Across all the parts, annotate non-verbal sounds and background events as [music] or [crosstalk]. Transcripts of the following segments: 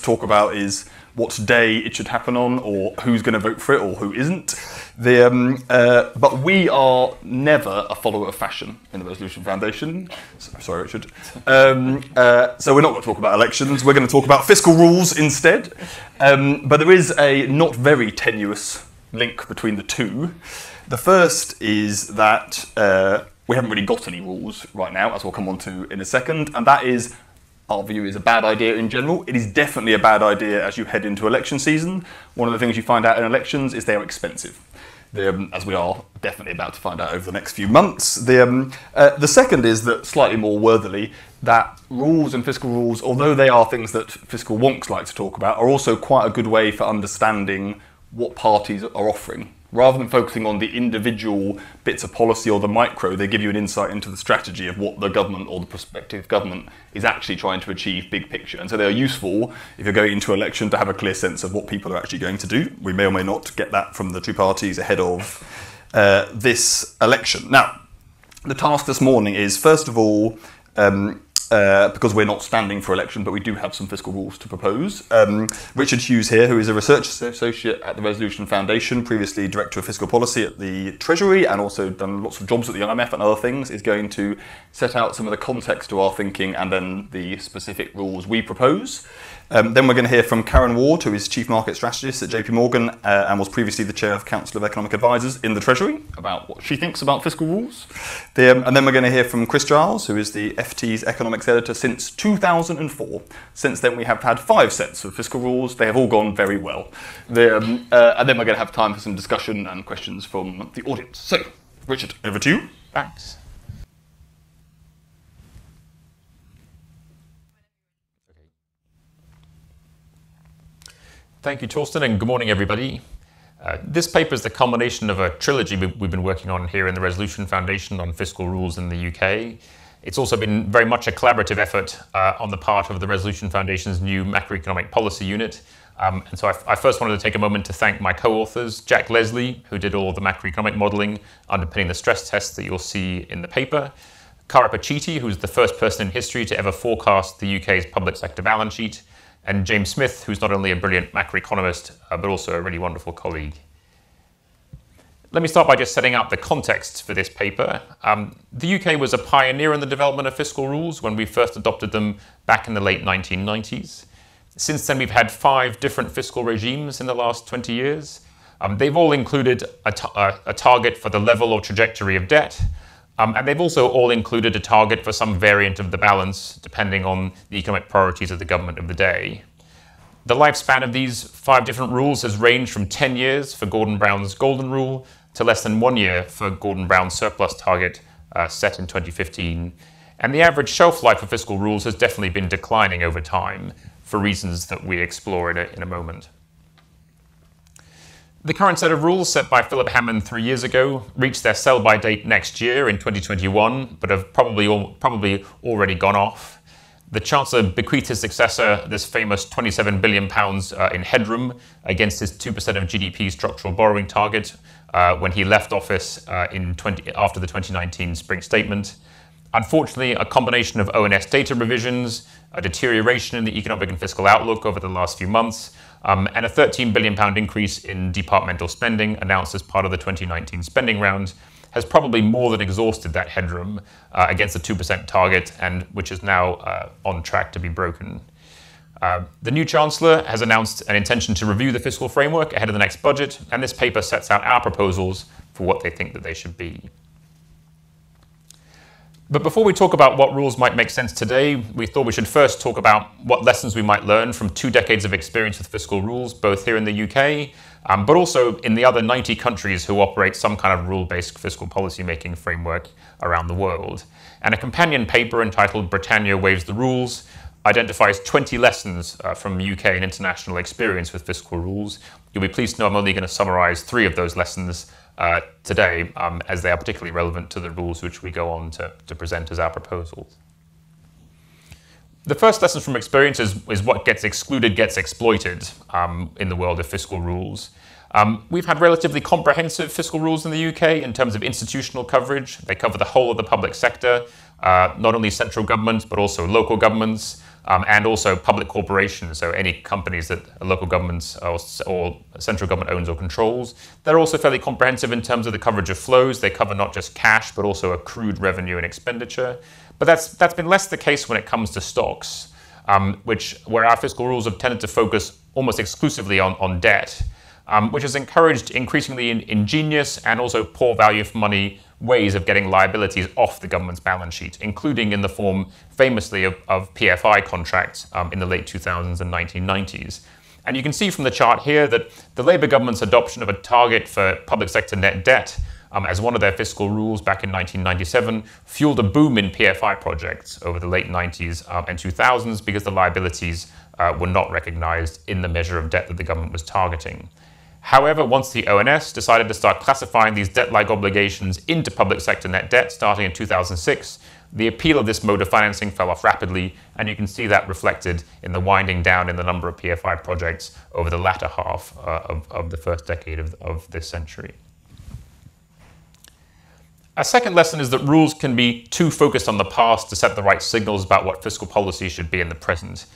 to talk about is what day it should happen on, or who's going to vote for it, or who isn't. The, um, uh, but we are never a follower of fashion in the Resolution Foundation. So, sorry, Richard. Um, uh, so we're not going to talk about elections. We're going to talk about fiscal rules instead. Um, but there is a not very tenuous link between the two. The first is that uh, we haven't really got any rules right now, as we'll come on to in a second, and that is our view is a bad idea in general. It is definitely a bad idea as you head into election season. One of the things you find out in elections is they are expensive. The, um, as we are definitely about to find out over the next few months. The, um, uh, the second is that, slightly more worthily, that rules and fiscal rules, although they are things that fiscal wonks like to talk about, are also quite a good way for understanding what parties are offering rather than focusing on the individual bits of policy or the micro, they give you an insight into the strategy of what the government or the prospective government is actually trying to achieve big picture. And so they are useful if you're going into an election to have a clear sense of what people are actually going to do. We may or may not get that from the two parties ahead of uh, this election. Now, the task this morning is first of all, um, uh, because we're not standing for election, but we do have some fiscal rules to propose. Um, Richard Hughes here, who is a research associate at the Resolution Foundation, previously director of fiscal policy at the Treasury, and also done lots of jobs at the IMF and other things, is going to set out some of the context to our thinking and then the specific rules we propose. Um, then we're going to hear from Karen Ward, who is Chief Market Strategist at JP Morgan uh, and was previously the Chair of Council of Economic Advisors in the Treasury, about what she thinks about fiscal rules. The, um, and then we're going to hear from Chris Giles, who is the FT's Economics Editor since 2004. Since then, we have had five sets of fiscal rules. They have all gone very well. The, um, uh, and then we're going to have time for some discussion and questions from the audience. So, Richard, over to you. Thanks. Thank you, Torsten, and good morning, everybody. Uh, this paper is the culmination of a trilogy we've been working on here in the Resolution Foundation on fiscal rules in the UK. It's also been very much a collaborative effort uh, on the part of the Resolution Foundation's new macroeconomic policy unit. Um, and so I, I, first wanted to take a moment to thank my co-authors, Jack Leslie, who did all the macroeconomic modelling underpinning the stress tests that you'll see in the paper, Cara Pacitti, who's the first person in history to ever forecast the UK's public sector balance sheet, and James Smith, who's not only a brilliant macroeconomist, uh, but also a really wonderful colleague. Let me start by just setting out the context for this paper. Um, the UK was a pioneer in the development of fiscal rules when we first adopted them back in the late 1990s. Since then, we've had five different fiscal regimes in the last 20 years. Um, they've all included a, a target for the level or trajectory of debt, um, and they've also all included a target for some variant of the balance, depending on the economic priorities of the government of the day. The lifespan of these five different rules has ranged from 10 years for Gordon Brown's Golden Rule to less than one year for Gordon Brown's surplus target uh, set in 2015. And the average shelf life of fiscal rules has definitely been declining over time for reasons that we explore in a, in a moment. The current set of rules set by Philip Hammond three years ago reached their sell-by date next year in 2021, but have probably, probably already gone off. The Chancellor bequeathed his successor this famous £27 billion uh, in headroom against his 2% of GDP structural borrowing target uh, when he left office uh, in 20, after the 2019 spring statement. Unfortunately, a combination of ONS data revisions, a deterioration in the economic and fiscal outlook over the last few months, um, and a £13 billion increase in departmental spending announced as part of the 2019 spending round has probably more than exhausted that headroom uh, against the 2% target, and which is now uh, on track to be broken. Uh, the new Chancellor has announced an intention to review the fiscal framework ahead of the next budget, and this paper sets out our proposals for what they think that they should be. But before we talk about what rules might make sense today, we thought we should first talk about what lessons we might learn from two decades of experience with fiscal rules, both here in the UK, um, but also in the other 90 countries who operate some kind of rule-based fiscal policy-making framework around the world. And a companion paper entitled Britannia Waives the Rules identifies 20 lessons uh, from UK and international experience with fiscal rules. You'll be pleased to know I'm only going to summarize three of those lessons uh, today, um, as they are particularly relevant to the rules which we go on to, to present as our proposals. The first lesson from experience is, is what gets excluded gets exploited um, in the world of fiscal rules. Um, we've had relatively comprehensive fiscal rules in the UK in terms of institutional coverage. They cover the whole of the public sector, uh, not only central government, but also local governments. Um, and also public corporations, so any companies that local governments or, or, central government owns or controls. They're also fairly comprehensive in terms of the coverage of flows. They cover not just cash, but also accrued revenue and expenditure. But that's, that's been less the case when it comes to stocks, um, which where our fiscal rules have tended to focus almost exclusively on, on debt, um, which has encouraged increasingly in, ingenious and also poor value for money ways of getting liabilities off the government's balance sheet, including in the form, famously, of, of PFI contracts um, in the late 2000s and 1990s. And you can see from the chart here that the Labour government's adoption of a target for public sector net debt um, as one of their fiscal rules back in 1997 fueled a boom in PFI projects over the late 90s um, and 2000s because the liabilities uh, were not recognized in the measure of debt that the government was targeting. However, once the ONS decided to start classifying these debt-like obligations into public sector net debt starting in 2006, the appeal of this mode of financing fell off rapidly, and you can see that reflected in the winding down in the number of PFI projects over the latter half uh, of, of, the first decade of, of this century. A second lesson is that rules can be too focused on the past to set the right signals about what fiscal policy should be in the present.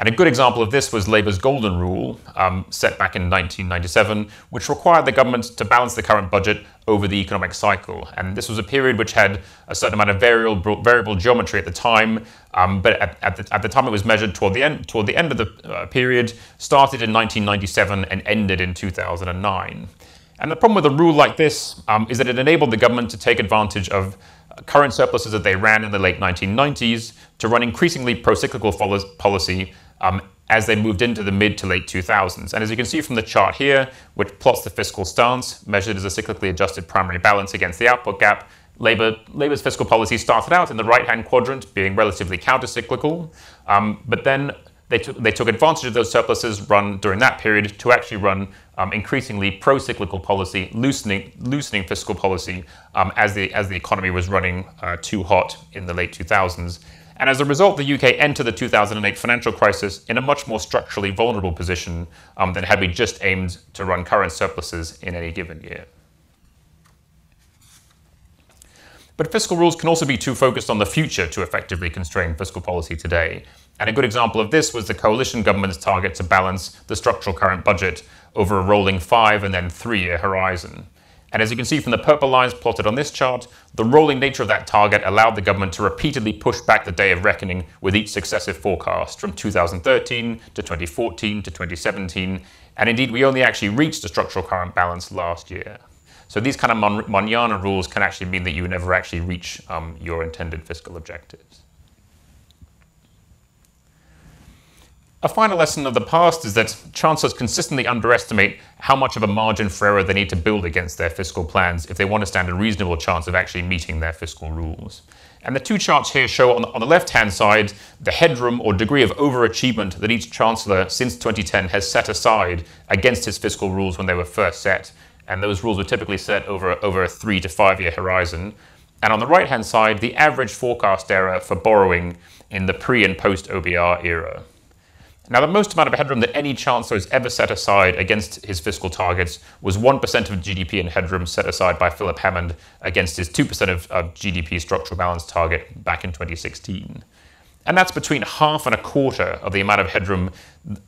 And a good example of this was Labour's Golden Rule, um, set back in 1997, which required the government to balance the current budget over the economic cycle. And this was a period which had a certain amount of variable, variable geometry at the time, um, but at, at, the, at, the, time it was measured toward the end, toward the end of the uh, period, started in 1997 and ended in 2009. And the problem with a rule like this um, is that it enabled the government to take advantage of current surpluses that they ran in the late 1990s to run increasingly pro-cyclical policy um, as they moved into the mid to late 2000s. And as you can see from the chart here, which plots the fiscal stance measured as a cyclically adjusted primary balance against the output gap, Labour, Labour's fiscal policy started out in the right-hand quadrant, being relatively counter-cyclical, um, but then they took, they took advantage of those surpluses run during that period to actually run um, increasingly pro-cyclical policy, loosening, loosening fiscal policy um, as, the, as the economy was running uh, too hot in the late 2000s. And as a result, the UK entered the 2008 financial crisis in a much more structurally vulnerable position um, than had we just aimed to run current surpluses in any given year. But fiscal rules can also be too focused on the future to effectively constrain fiscal policy today. And a good example of this was the coalition government's target to balance the structural current budget over a rolling five and then three year horizon. And as you can see from the purple lines plotted on this chart, the rolling nature of that target allowed the government to repeatedly push back the day of reckoning with each successive forecast from 2013 to 2014 to 2017. And indeed, we only actually reached the structural current balance last year. So these kind of manana rules can actually mean that you never actually reach um, your intended fiscal objectives. A final lesson of the past is that chancellors consistently underestimate how much of a margin for error they need to build against their fiscal plans if they want to stand a reasonable chance of actually meeting their fiscal rules. And the two charts here show on the, on the left-hand side the headroom or degree of overachievement that each chancellor since 2010 has set aside against his fiscal rules when they were first set and those rules were typically set over, over a three to five year horizon. And on the right hand side, the average forecast error for borrowing in the pre and post OBR era. Now, the most amount of headroom that any chancellor has ever set aside against his fiscal targets was 1% of GDP in headroom set aside by Philip Hammond against his 2% of, of GDP structural balance target back in 2016. And that's between half and a quarter of the amount of headroom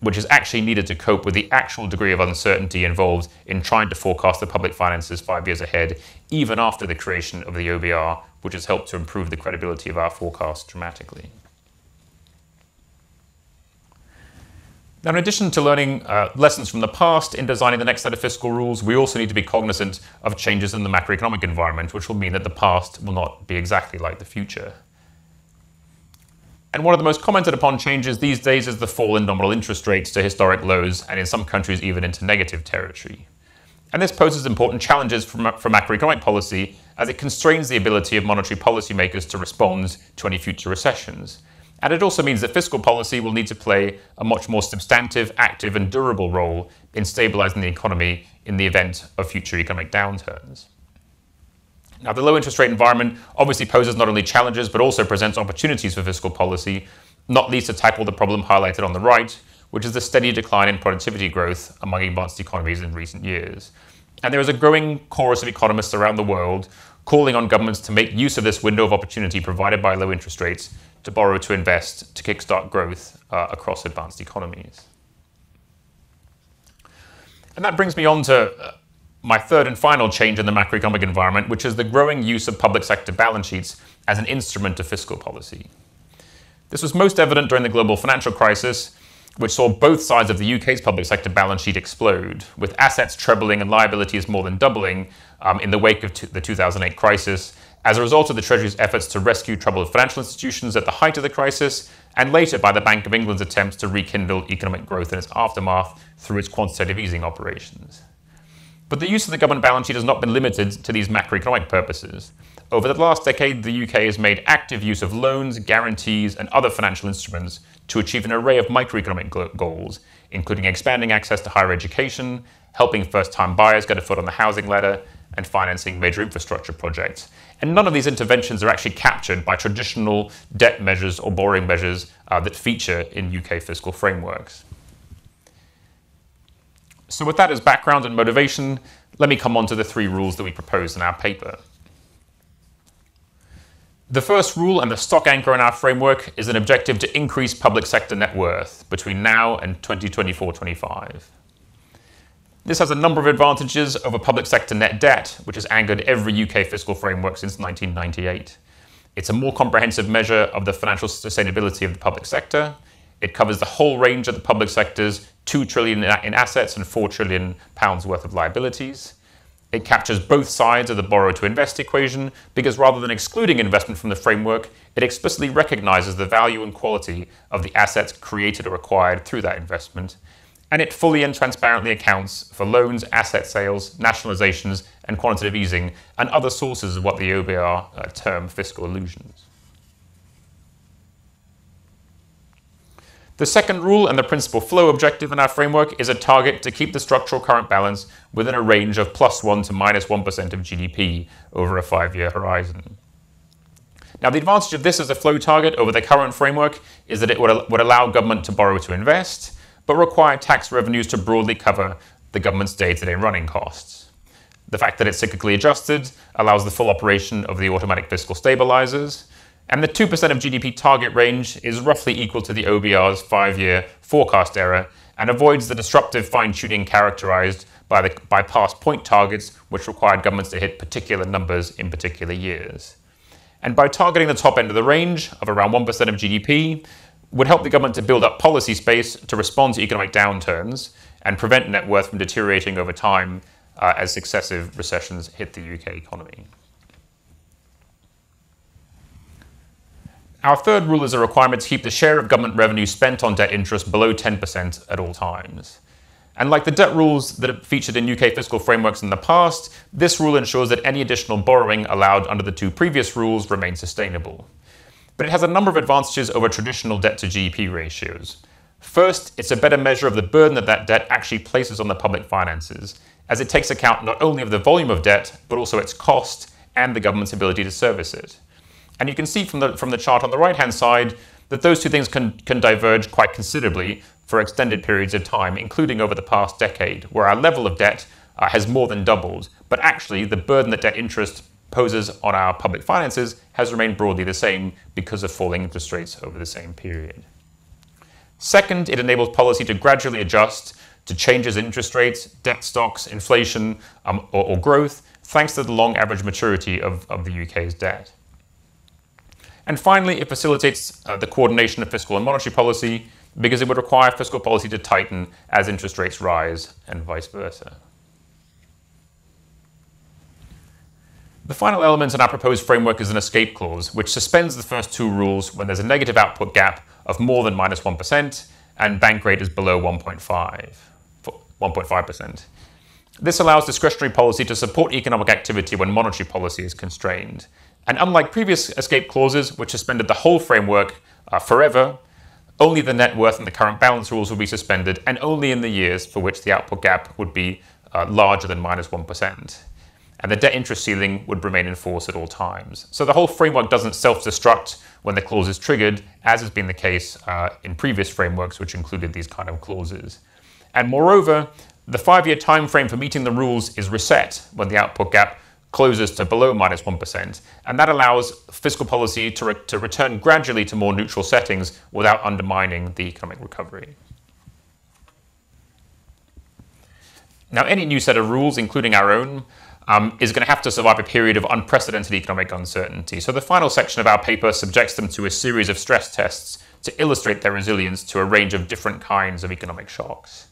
which is actually needed to cope with the actual degree of uncertainty involved in trying to forecast the public finances five years ahead, even after the creation of the OBR, which has helped to improve the credibility of our forecasts dramatically. Now, in addition to learning uh, lessons from the past in designing the next set of fiscal rules, we also need to be cognizant of changes in the macroeconomic environment, which will mean that the past will not be exactly like the future. And one of the most commented upon changes these days is the fall in nominal interest rates to historic lows, and in some countries even into negative territory. And this poses important challenges for, for macroeconomic policy as it constrains the ability of monetary policymakers to respond to any future recessions. And it also means that fiscal policy will need to play a much more substantive, active, and durable role in stabilizing the economy in the event of future economic downturns. Now, the low interest rate environment obviously poses not only challenges, but also presents opportunities for fiscal policy, not least to tackle the problem highlighted on the right, which is the steady decline in productivity growth among advanced economies in recent years. And there is a growing chorus of economists around the world calling on governments to make use of this window of opportunity provided by low interest rates to borrow to invest to kickstart growth uh, across advanced economies. And that brings me on to uh, my third and final change in the macroeconomic environment, which is the growing use of public sector balance sheets as an instrument of fiscal policy. This was most evident during the global financial crisis, which saw both sides of the UK's public sector balance sheet explode, with assets trebling and liabilities more than doubling um, in the wake of the 2008 crisis, as a result of the Treasury's efforts to rescue troubled financial institutions at the height of the crisis, and later by the Bank of England's attempts to rekindle economic growth in its aftermath through its quantitative easing operations. But the use of the government balance sheet has not been limited to these macroeconomic purposes. Over the last decade, the UK has made active use of loans, guarantees, and other financial instruments to achieve an array of microeconomic goals, including expanding access to higher education, helping first time buyers get a foot on the housing ladder, and financing major infrastructure projects. And none of these interventions are actually captured by traditional debt measures or borrowing measures uh, that feature in UK fiscal frameworks. So with that as background and motivation, let me come on to the three rules that we propose in our paper. The first rule and the stock anchor in our framework is an objective to increase public sector net worth between now and 2024-25. This has a number of advantages over public sector net debt, which has anchored every UK fiscal framework since 1998. It's a more comprehensive measure of the financial sustainability of the public sector. It covers the whole range of the public sector's 2 trillion in assets and 4 trillion pounds worth of liabilities. It captures both sides of the borrow to invest equation because rather than excluding investment from the framework, it explicitly recognizes the value and quality of the assets created or acquired through that investment. And it fully and transparently accounts for loans, asset sales, nationalizations, and quantitative easing, and other sources of what the OBR uh, term fiscal illusions. The second rule and the principal flow objective in our framework is a target to keep the structural current balance within a range of plus 1 to minus 1 of GDP over a five year horizon. Now, the advantage of this as a flow target over the current framework is that it would, would allow government to borrow to invest, but require tax revenues to broadly cover the government's day to day running costs. The fact that it's cyclically adjusted allows the full operation of the automatic fiscal stabilizers, and the 2% of GDP target range is roughly equal to the OBR's five year forecast error and avoids the disruptive fine tuning characterized by, the, by past point targets, which required governments to hit particular numbers in particular years. And by targeting the top end of the range of around 1% of GDP, would help the government to build up policy space to respond to economic downturns and prevent net worth from deteriorating over time uh, as successive recessions hit the UK economy. Our third rule is a requirement to keep the share of government revenue spent on debt interest below 10% at all times. And like the debt rules that have featured in UK fiscal frameworks in the past, this rule ensures that any additional borrowing allowed under the two previous rules remains sustainable. But it has a number of advantages over traditional debt to GDP ratios. First, it's a better measure of the burden that that debt actually places on the public finances, as it takes account not only of the volume of debt, but also its cost and the government's ability to service it. And you can see from the, from the chart on the right-hand side that those two things can, can diverge quite considerably for extended periods of time, including over the past decade, where our level of debt uh, has more than doubled. But actually, the burden that debt interest poses on our public finances has remained broadly the same because of falling interest rates over the same period. Second, it enables policy to gradually adjust to changes in interest rates, debt stocks, inflation, um, or, or, growth, thanks to the long average maturity of, of the UK's debt. And finally, it facilitates uh, the coordination of fiscal and monetary policy because it would require fiscal policy to tighten as interest rates rise and vice versa. The final element in our proposed framework is an escape clause, which suspends the first two rules when there's a negative output gap of more than minus 1 and bank rate is below 1.5, 1.5%. This allows discretionary policy to support economic activity when monetary policy is constrained. And unlike previous escape clauses, which suspended the whole framework uh, forever, only the net worth and the current balance rules will be suspended, and only in the years for which the output gap would be uh, larger than minus 1. And the debt interest ceiling would remain in force at all times. So the whole framework doesn't self destruct when the clause is triggered, as has been the case uh, in previous frameworks, which included these kind of clauses. And moreover, the five year time frame for meeting the rules is reset when the output gap closes to below minus 1, and that allows fiscal policy to, re- to return gradually to more neutral settings without undermining the economic recovery. Now, any new set of rules, including our own, um, is going to have to survive a period of unprecedented economic uncertainty. So, the final section of our paper subjects them to a series of stress tests to illustrate their resilience to a range of different kinds of economic shocks.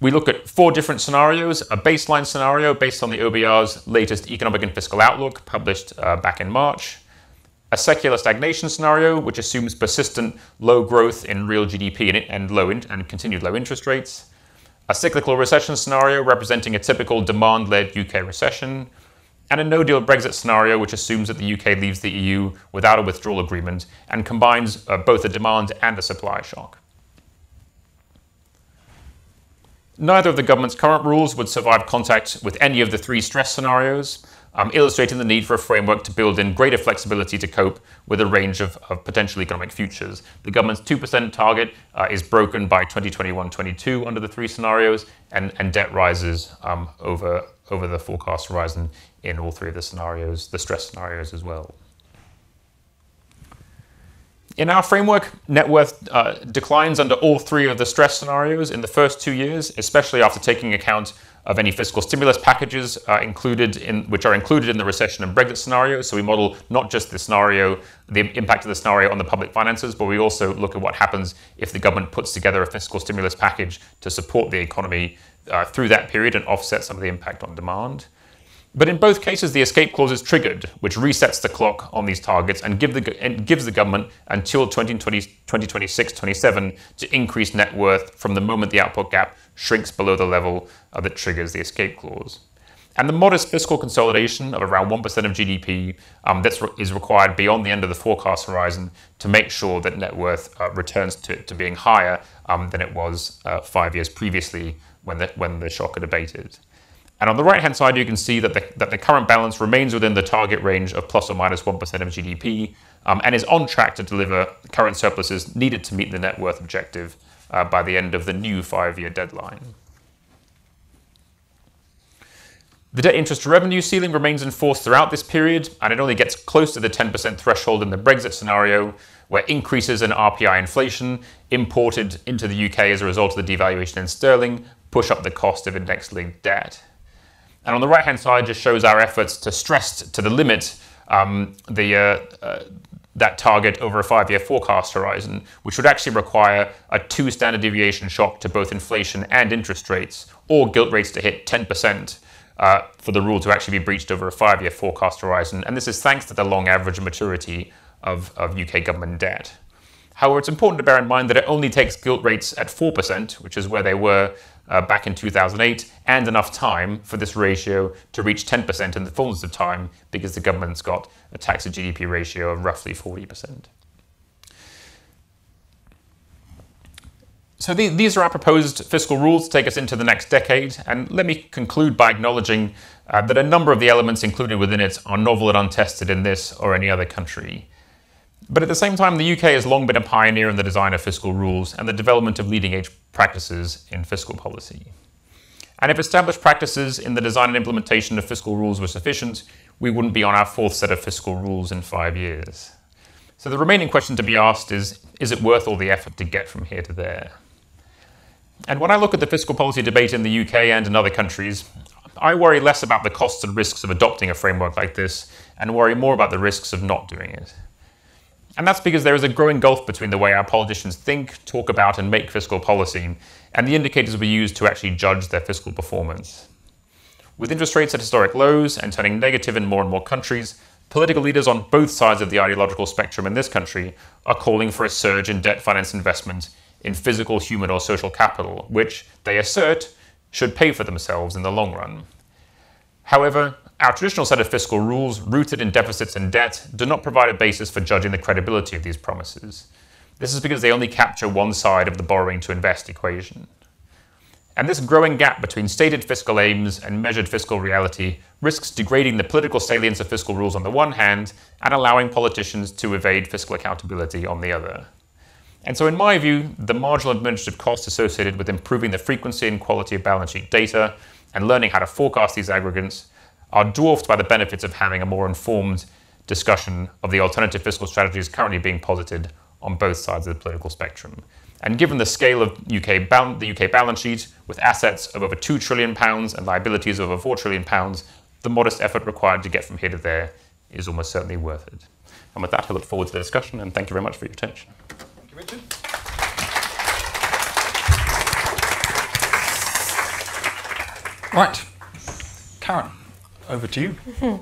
We look at four different scenarios a baseline scenario based on the OBR's latest economic and fiscal outlook, published uh, back in March, a secular stagnation scenario, which assumes persistent low growth in real GDP and, and low and continued low interest rates, a cyclical recession scenario representing a typical demand led UK recession, and a no deal Brexit scenario, which assumes that the UK leaves the EU without a withdrawal agreement and combines uh, both a demand and a supply shock. Neither of the government's current rules would survive contact with any of the three stress scenarios, um, illustrating the need for a framework to build in greater flexibility to cope with a range of, of potential economic futures. The government's 2% target uh, is broken by 2021 22 under the three scenarios, and, and debt rises um, over, over the forecast horizon in all three of the scenarios, the stress scenarios as well. In our framework, net worth uh, declines under all three of the stress scenarios in the first two years, especially after taking account of any fiscal stimulus packages uh, included in which are included in the recession and Brexit scenario. So we model not just the scenario, the impact of the scenario on the public finances, but we also look at what happens if the government puts together a fiscal stimulus package to support the economy uh, through that period and offset some of the impact on demand. But in both cases, the escape clause is triggered, which resets the clock on these targets and, give the, and gives the government until 2020, 2026 27 to increase net worth from the moment the output gap shrinks below the level that triggers the escape clause. And the modest fiscal consolidation of around 1% of GDP um, that is required beyond the end of the forecast horizon to make sure that net worth uh, returns to, to being higher um, than it was uh, five years previously when the, when the shock had abated. And on the right hand side, you can see that the, that the current balance remains within the target range of plus or minus 1 of GDP um, and is on track to deliver current surpluses needed to meet the net worth objective uh, by the end of the new five year deadline. The debt interest revenue ceiling remains in force throughout this period, and it only gets close to the 10% threshold in the Brexit scenario, where increases in RPI inflation imported into the UK as a result of the devaluation in sterling push up the cost of index linked debt. And on the right hand side just shows our efforts to stress to the limit um, the, uh, uh, that target over a five year forecast horizon, which would actually require a two standard deviation shock to both inflation and interest rates, or gilt rates to hit 10%. Uh, for the rule to actually be breached over a five year forecast horizon. And this is thanks to the long average maturity of, of UK government debt. However, it's important to bear in mind that it only takes gilt rates at 4%, which is where they were uh, back in 2008 and enough time for this ratio to reach 10% in the fullness of time because the government's got a tax to GDP ratio of roughly 40%. So the, these are our proposed fiscal rules to take us into the next decade, and let me conclude by acknowledging uh, that a number of the elements included within it are novel and untested in this or any other country. But at the same time, the UK has long been a pioneer in the design of fiscal rules and the development of leading edge practices in fiscal policy. And if established practices in the design and implementation of fiscal rules were sufficient, we wouldn't be on our fourth set of fiscal rules in five years. So the remaining question to be asked is is it worth all the effort to get from here to there? And when I look at the fiscal policy debate in the UK and in other countries, I worry less about the costs and risks of adopting a framework like this and worry more about the risks of not doing it. And that's because there is a growing gulf between the way our politicians think, talk about, and make fiscal policy, and the indicators we use to actually judge their fiscal performance. With interest rates at historic lows and turning negative in more and more countries, political leaders on both sides of the ideological spectrum in this country are calling for a surge in debt finance investment in physical, human, or social capital, which, they assert, should pay for themselves in the long run. However, our traditional set of fiscal rules, rooted in deficits and debt, do not provide a basis for judging the credibility of these promises. This is because they only capture one side of the borrowing to invest equation. And this growing gap between stated fiscal aims and measured fiscal reality risks degrading the political salience of fiscal rules on the one hand and allowing politicians to evade fiscal accountability on the other. And so, in my view, the marginal administrative costs associated with improving the frequency and quality of balance sheet data and learning how to forecast these aggregates are dwarfed by the benefits of having a more informed discussion of the alternative fiscal strategies currently being posited on both sides of the political spectrum. And given the scale of UK ba- the UK balance sheet, with assets of over £2 trillion and liabilities of over £4 trillion, the modest effort required to get from here to there is almost certainly worth it. And with that, I look forward to the discussion, and thank you very much for your attention. Thank you, Richard. Right, Karen, over to you. [laughs]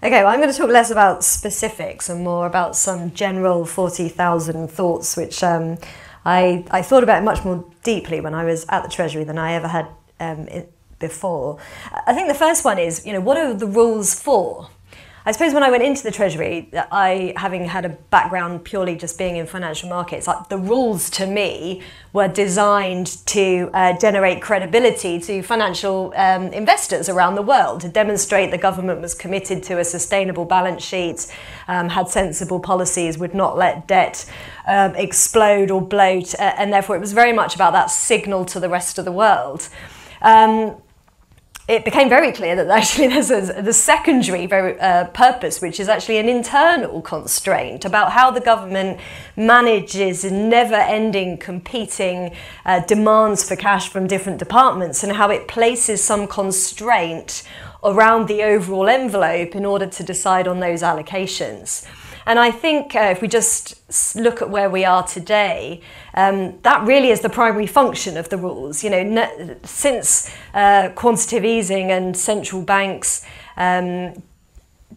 Okay, well, I'm going to talk less about specifics and more about some general 40,000 thoughts, which um, I, I thought about much more deeply when I was at the Treasury than I ever had um, before. I think the first one is, you know, what are the rules for? I suppose when I went into the Treasury, I, having had a background purely just being in financial markets, like the rules to me were designed to uh, generate credibility to financial um, investors around the world, to demonstrate the government was committed to a sustainable balance sheet, um, had sensible policies, would not let debt um, explode or bloat, uh, and therefore it was very much about that signal to the rest of the world. Um, it became very clear that actually [laughs] there's a, the secondary very, uh, purpose, which is actually an internal constraint about how the government manages never ending competing uh, demands for cash from different departments and how it places some constraint around the overall envelope in order to decide on those allocations. And I think uh, if we just look at where we are today, um, that really is the primary function of the rules. You know, since uh, quantitative easing and central banks um,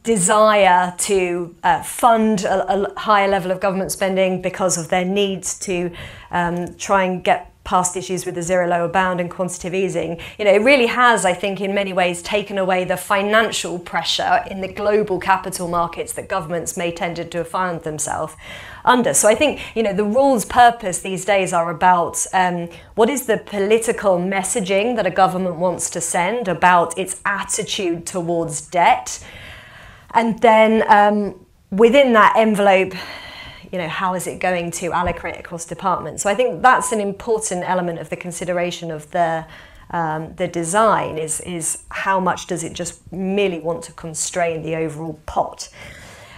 desire to uh, fund a, a, higher level of government spending because of their needs to um, try and get past issues with the zero lower bound and quantitative easing, you know, it really has, I think, in many ways taken away the financial pressure in the global capital markets that governments may tended to found themselves under. So I think, you know, the rules' purpose these days are about um, what is the political messaging that a government wants to send about its attitude towards debt, and then um, within that envelope you know, how is it going to allocate across departments? So I think that's an important element of the consideration of the um, the design is is how much does it just merely want to constrain the overall pot.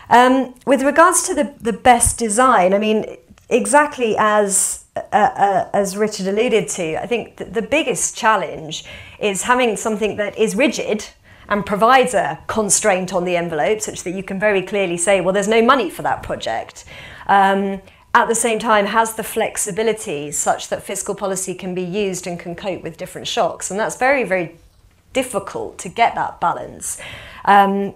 Um, with regards to the, the best design, I mean, exactly as uh, uh, as Richard alluded to, I think the biggest challenge is having something that is rigid and provides a constraint on the envelope such that you can very clearly say, well, there's no money for that project. Um, at the same time, has the flexibility such that fiscal policy can be used and can cope with different shocks. And that's very, very difficult to get that balance. Um,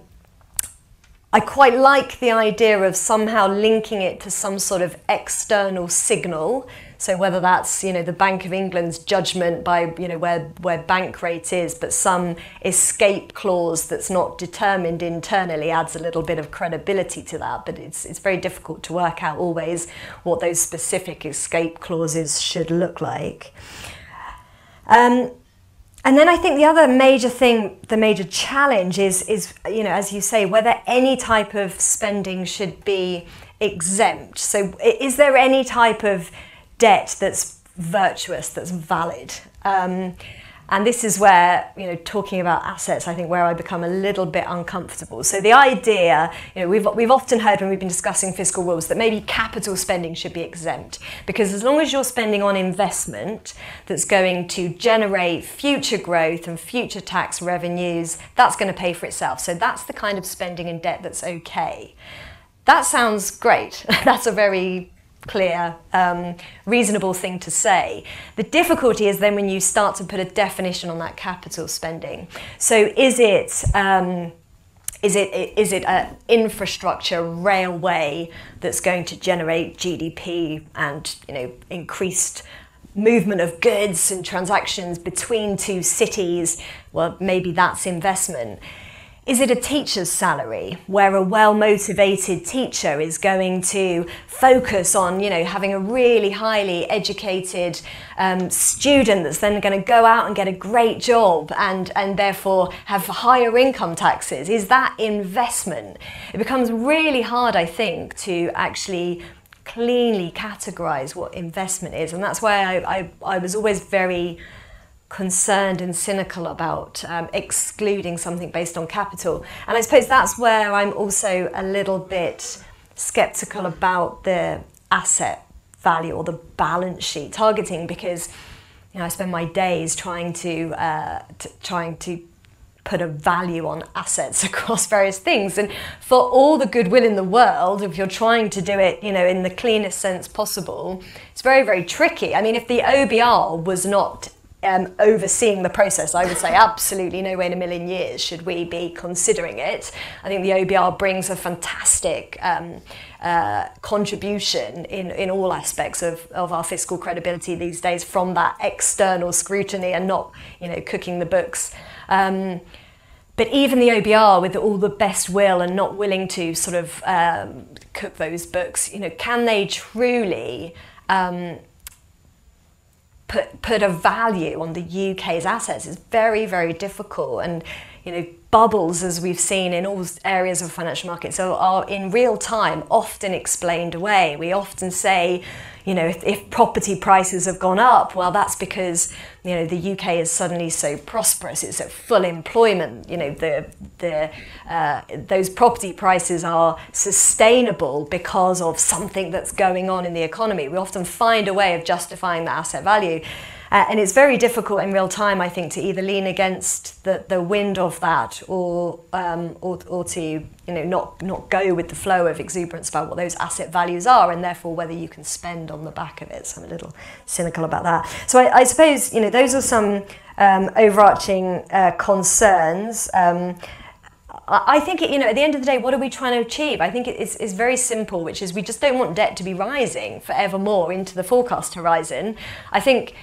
I quite like the idea of somehow linking it to some sort of external signal so whether that's you know the Bank of England's judgment by you know where where bank rate is, but some escape clause that's not determined internally adds a little bit of credibility to that. But it's it's very difficult to work out always what those specific escape clauses should look like. Um, and then I think the other major thing, the major challenge is, is you know, as you say, whether any type of spending should be exempt. So, is there any type of debt that's virtuous, that's valid. Um, and this is where, you know, talking about assets, I think where I become a little bit uncomfortable. So the idea, you know, we've, we've often heard when we've been discussing fiscal rules that maybe capital spending should be exempt. Because as long as you're spending on investment that's going to generate future growth and future tax revenues, that's going to pay for itself. So that's the kind of spending and debt that's okay. That sounds great. [laughs] that's a very clear, um, reasonable thing to say. The difficulty is then when you start to put a definition on that capital spending. So is it um, is it is it an infrastructure railway that's going to generate GDP and you know increased movement of goods and transactions between two cities? Well, maybe that's investment is it a teacher's salary where a well-motivated teacher is going to focus on, you know, having a really highly educated um, student that's then going to go out and get a great job and, and therefore have higher income taxes? Is that investment? It becomes really hard, I think, to actually cleanly categorize what investment is. And that's why I, I, I was always very concerned and cynical about um, excluding something based on capital. And I suppose that's where I'm also a little bit skeptical about the asset value or the balance sheet targeting because you know I spend my days trying to, uh, t- trying to put a value on assets [laughs] across various things and for all the goodwill in the world if you're trying to do it you know in the cleanest sense possible it's very very tricky i mean if the obr was not um, overseeing the process, I would say absolutely no way in a million years should we be considering it. I think the OBR brings a fantastic um, uh, contribution in, in all aspects of, of our fiscal credibility these days from that external scrutiny and not, you know, cooking the books. Um, but even the OBR, with all the best will and not willing to sort of um, cook those books, you know, can they truly um, put put a value on the UK's assets is very very difficult. And you know bubbles as we've seen in all areas of financial markets are, are in real time often explained away we often say you know, if, if, property prices have gone up, well, that's because you know the UK is suddenly so prosperous. It's at full employment. You know, the the uh, those property prices are sustainable because of something that's going on in the economy. We often find a way of justifying the asset value. Uh, and it's very difficult in real time, I think, to either lean against the, the wind of that or, um, or, or to you know, not, not go with the flow of exuberance about what those asset values are and therefore whether you can spend on the back of it. So I'm a little cynical about that. So I, I suppose you know, those are some um, overarching uh, concerns. Um, I think, you know, at the end of the day, what are we trying to achieve? I think it's, it's very simple, which is we just don't want debt to be rising forevermore into the forecast horizon. I think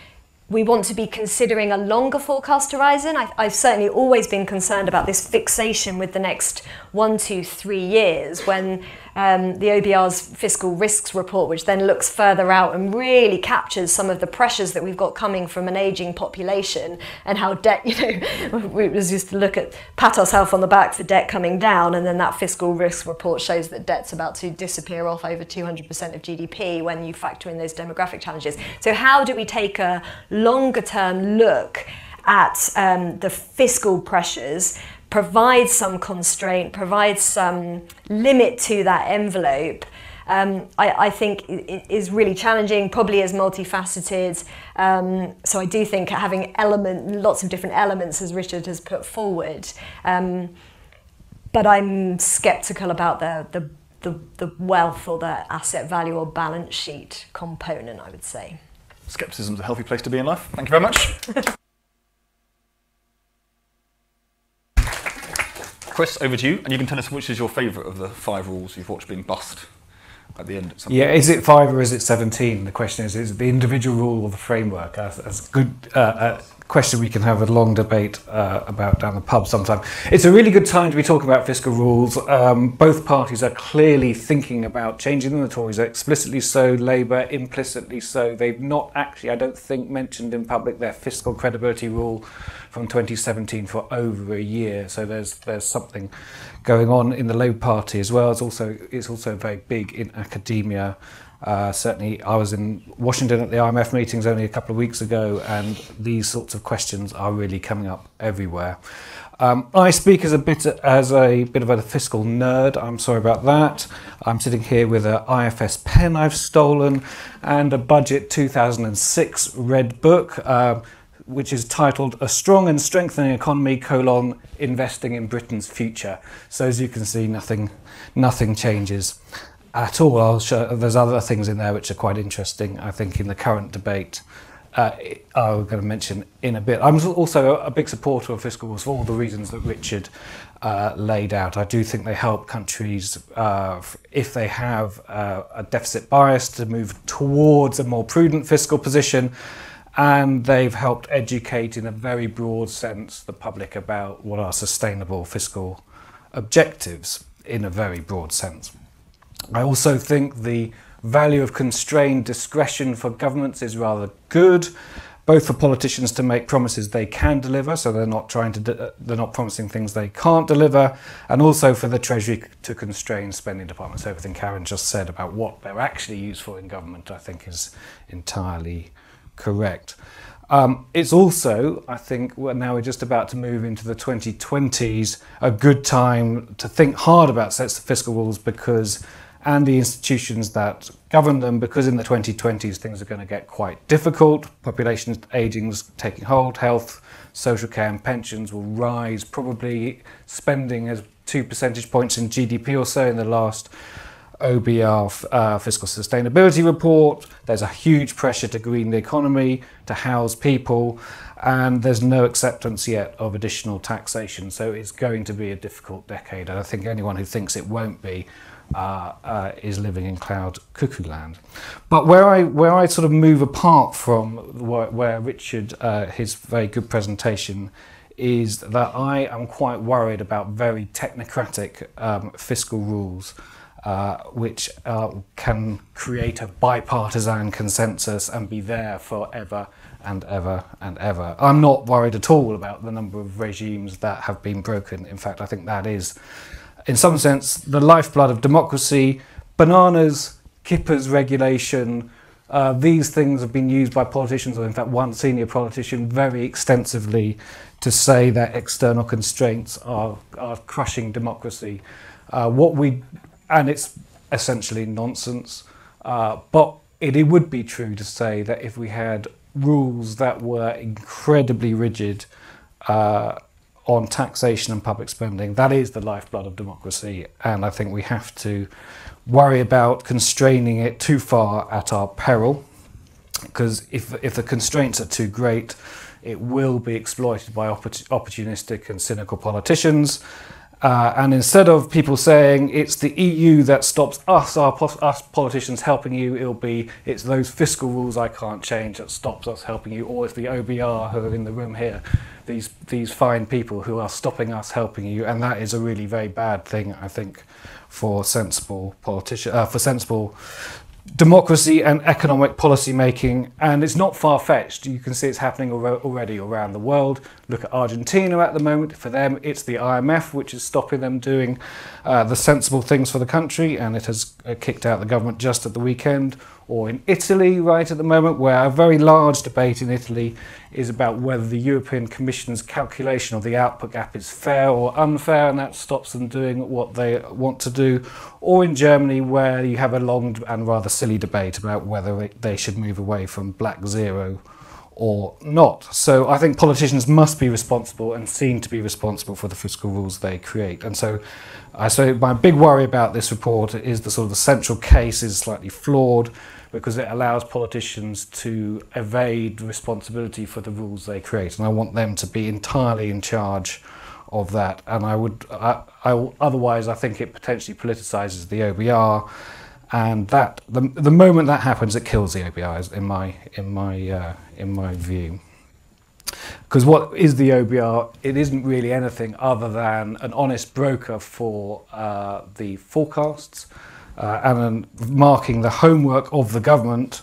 we want to be considering a longer forecast horizon. I, have certainly always been concerned about this fixation with the next one, two, three years when um, the OBR's fiscal risks report, which then looks further out and really captures some of the pressures that we've got coming from an aging population and how debt, [laughs] you know, we was used to look at, pat ourselves on the back for debt coming down, and then that fiscal risk report shows that debt's about to disappear off over 200% of GDP when you factor in those demographic challenges. So, how do we take a longer term look? At um, the fiscal pressures provides some constraint, provides some limit to that envelope, um, I, I, think is really challenging, probably is multifaceted. Um, so I do think having element, lots of different elements, as Richard has put forward. Um, but I'm sceptical about the, the, the, the wealth or the asset value or balance sheet component, I would say. Skepticism is a healthy place to be in life. Thank you very much. [laughs] Chris, over to you, and you can tell us which is your favourite of the five rules you've watched being bust at the end. At yeah, point. is it five or is it seventeen? The question is: is it the individual rule or the framework? As, that's good. Uh, uh, question we can have a long debate uh, about down the pub sometime. It's a really good time to be talking about fiscal rules. Um, both parties are clearly thinking about changing them. The Tories are explicitly so, Labour implicitly so. They've not actually, I don't think, mentioned in public their fiscal credibility rule from 2017 for over a year. So there's there's something going on in the Labour Party as well. It's also it's also very big in academia. Uh, certainly, I was in Washington at the IMF meetings only a couple of weeks ago, and these sorts of questions are really coming up everywhere. Um, I speak as a bit as a bit of a fiscal nerd. I'm sorry about that. I'm sitting here with an IFS pen I've stolen and a Budget 2006 red book. Uh, which is titled A Strong and Strengthening Economy, colon, Investing in Britain's Future. So as you can see, nothing, nothing changes at all. I'll show, there's other things in there which are quite interesting, I think, in the current debate. Uh, I'm going to mention in a bit. I'm also a big supporter of fiscal rules for all the reasons that Richard uh, laid out. I do think they help countries, uh, if they have uh, a deficit bias, to move towards a more prudent fiscal position. And they've helped educate, in a very broad sense, the public about what are sustainable fiscal objectives in a very broad sense. I also think the value of constrained discretion for governments is rather good, both for politicians to make promises they can deliver, so they're not trying to de- they're not promising things they can't deliver, and also for the Treasury to constrain spending departments. Everything Karen just said about what they're actually used for in government, I think, is entirely correct. Um, it's also, I think, well, now we're just about to move into the 2020s, a good time to think hard about sets of fiscal rules because, and the institutions that govern them, because in the 2020s things are going to get quite difficult. Population aging is taking hold, health, social care, and pensions will rise. Probably spending as two percentage points in GDP or so in the last OBR uh, fiscal sustainability report. There's a huge pressure to green the economy, to house people, and there's no acceptance yet of additional taxation. So it's going to be a difficult decade. And I think anyone who thinks it won't be uh, uh, is living in cloud cuckoo land. But where I where I sort of move apart from where, where Richard uh, his very good presentation is that I am quite worried about very technocratic um, fiscal rules uh, which uh, can create a bipartisan consensus and be there forever and ever and ever. I'm not worried at all about the number of regimes that have been broken. In fact, I think that is, in some sense, the lifeblood of democracy. Bananas, kippers regulation, uh, these things have been used by politicians, or in fact, one senior politician very extensively to say that external constraints are, are crushing democracy. Uh, what we and it's essentially nonsense. Uh, but it, it would be true to say that if we had rules that were incredibly rigid uh, on taxation and public spending, that is the lifeblood of democracy. And I think we have to worry about constraining it too far at our peril. Because if, if the constraints are too great, it will be exploited by opportunistic and cynical politicians. Uh, and instead of people saying it's the EU that stops us, our us politicians helping you, it'll be it's those fiscal rules I can't change that stops us helping you, or it's the OBR who are in the room here, these these fine people who are stopping us helping you, and that is a really very bad thing, I think, for sensible politician, uh, for sensible democracy and economic policy making, and it's not far fetched. You can see it's happening already around the world. Look at Argentina at the moment. For them, it's the IMF which is stopping them doing uh, the sensible things for the country, and it has uh, kicked out the government just at the weekend. Or in Italy, right at the moment, where a very large debate in Italy is about whether the European Commission's calculation of the output gap is fair or unfair, and that stops them doing what they want to do. Or in Germany, where you have a long and rather silly debate about whether they should move away from black zero or not. So I think politicians must be responsible and seen to be responsible for the fiscal rules they create. And so I say my big worry about this report is the sort of the central case is slightly flawed because it allows politicians to evade responsibility for the rules they create. And I want them to be entirely in charge of that. And I would, I, I, otherwise, I think it potentially politicizes the OBR and that the, the moment that happens, it kills the OBR in my in my uh, in my view. Because what is the OBR? It isn't really anything other than an honest broker for uh, the forecasts uh, and marking the homework of the government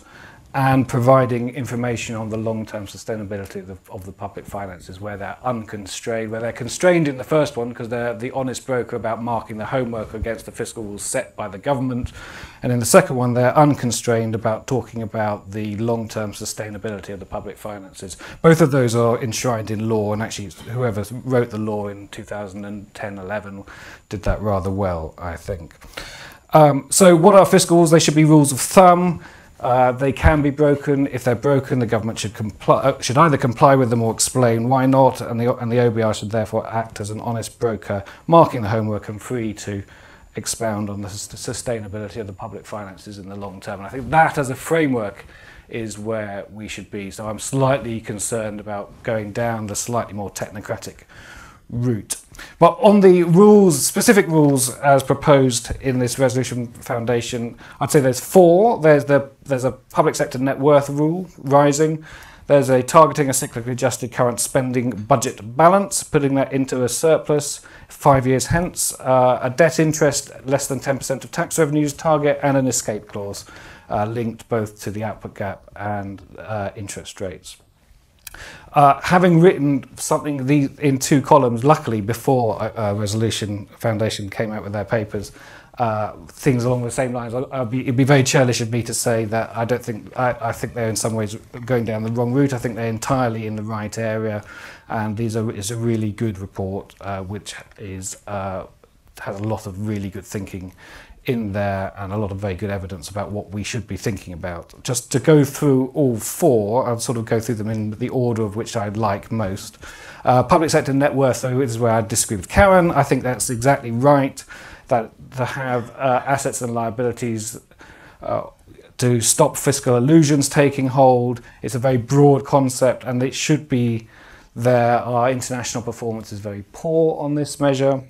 and providing information on the long-term sustainability of the, of the, public finances where they're unconstrained, where they're constrained in the first one because they're the honest broker about marking the homework against the fiscal rules set by the government. And in the second one, they're unconstrained about talking about the long-term sustainability of the public finances. Both of those are enshrined in law and actually whoever wrote the law in 2010-11 did that rather well, I think. Um, so what are fiscal rules? They should be rules of thumb. Uh, they can be broken. If they're broken, the government should comply, uh, should either comply with them or explain why not, and the, and the OBR should therefore act as an honest broker, marking the homework and free to expound on the sustainability of the public finances in the long term. And I think that as a framework is where we should be. So I'm slightly concerned about going down the slightly more technocratic route. But on the rules, specific rules as proposed in this resolution foundation, I'd say there's four. There's the there's a public sector net worth rule rising. There's a targeting a cyclically adjusted current spending budget balance, putting that into a surplus five years hence, uh, a debt interest less than 10% of tax revenues target, and an escape clause uh, linked both to the output gap and uh, interest rates. Uh, having written something in two columns, luckily before uh, Resolution Foundation came out with their papers, uh, things along the same lines. I'll, I'll be, it'd be very churlish of me to say that I don't think I, I think they're in some ways going down the wrong route. I think they're entirely in the right area, and these are is a really good report, uh, which is uh, has a lot of really good thinking in there and a lot of very good evidence about what we should be thinking about. Just to go through all four, I'll sort of go through them in the order of which I'd like most. Uh, public sector net worth, though, is where I disagree with Karen. I think that's exactly right that to have uh, assets and liabilities uh, to stop fiscal illusions taking hold. It's a very broad concept and it should be there. Our international performance is very poor on this measure,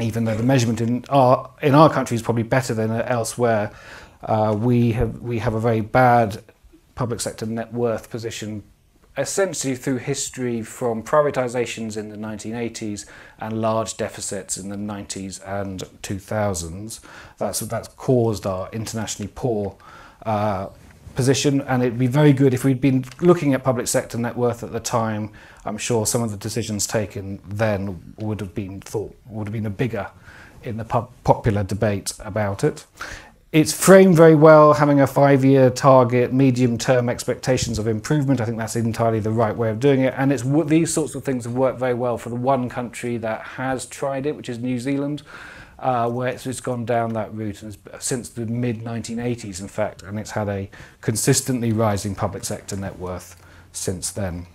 even though the measurement in our, in our country is probably better than elsewhere. Uh, we, have, we have a very bad public sector net worth position essentially through history from privatizations in the 1980s and large deficits in the 90s and 2000s. That's, that's caused our internationally poor uh, position, and it'd be very good if we'd been looking at public sector net worth at the time. I'm sure some of the decisions taken then would have been thought would have been a bigger in the popular debate about it. It's framed very well, having a five year target, medium term expectations of improvement. I think that's entirely the right way of doing it. And it's these sorts of things have worked very well for the one country that has tried it, which is New Zealand. uh, where it's, it's gone down that route since the mid 1980s, in fact, and it's had a consistently rising public sector net worth since then.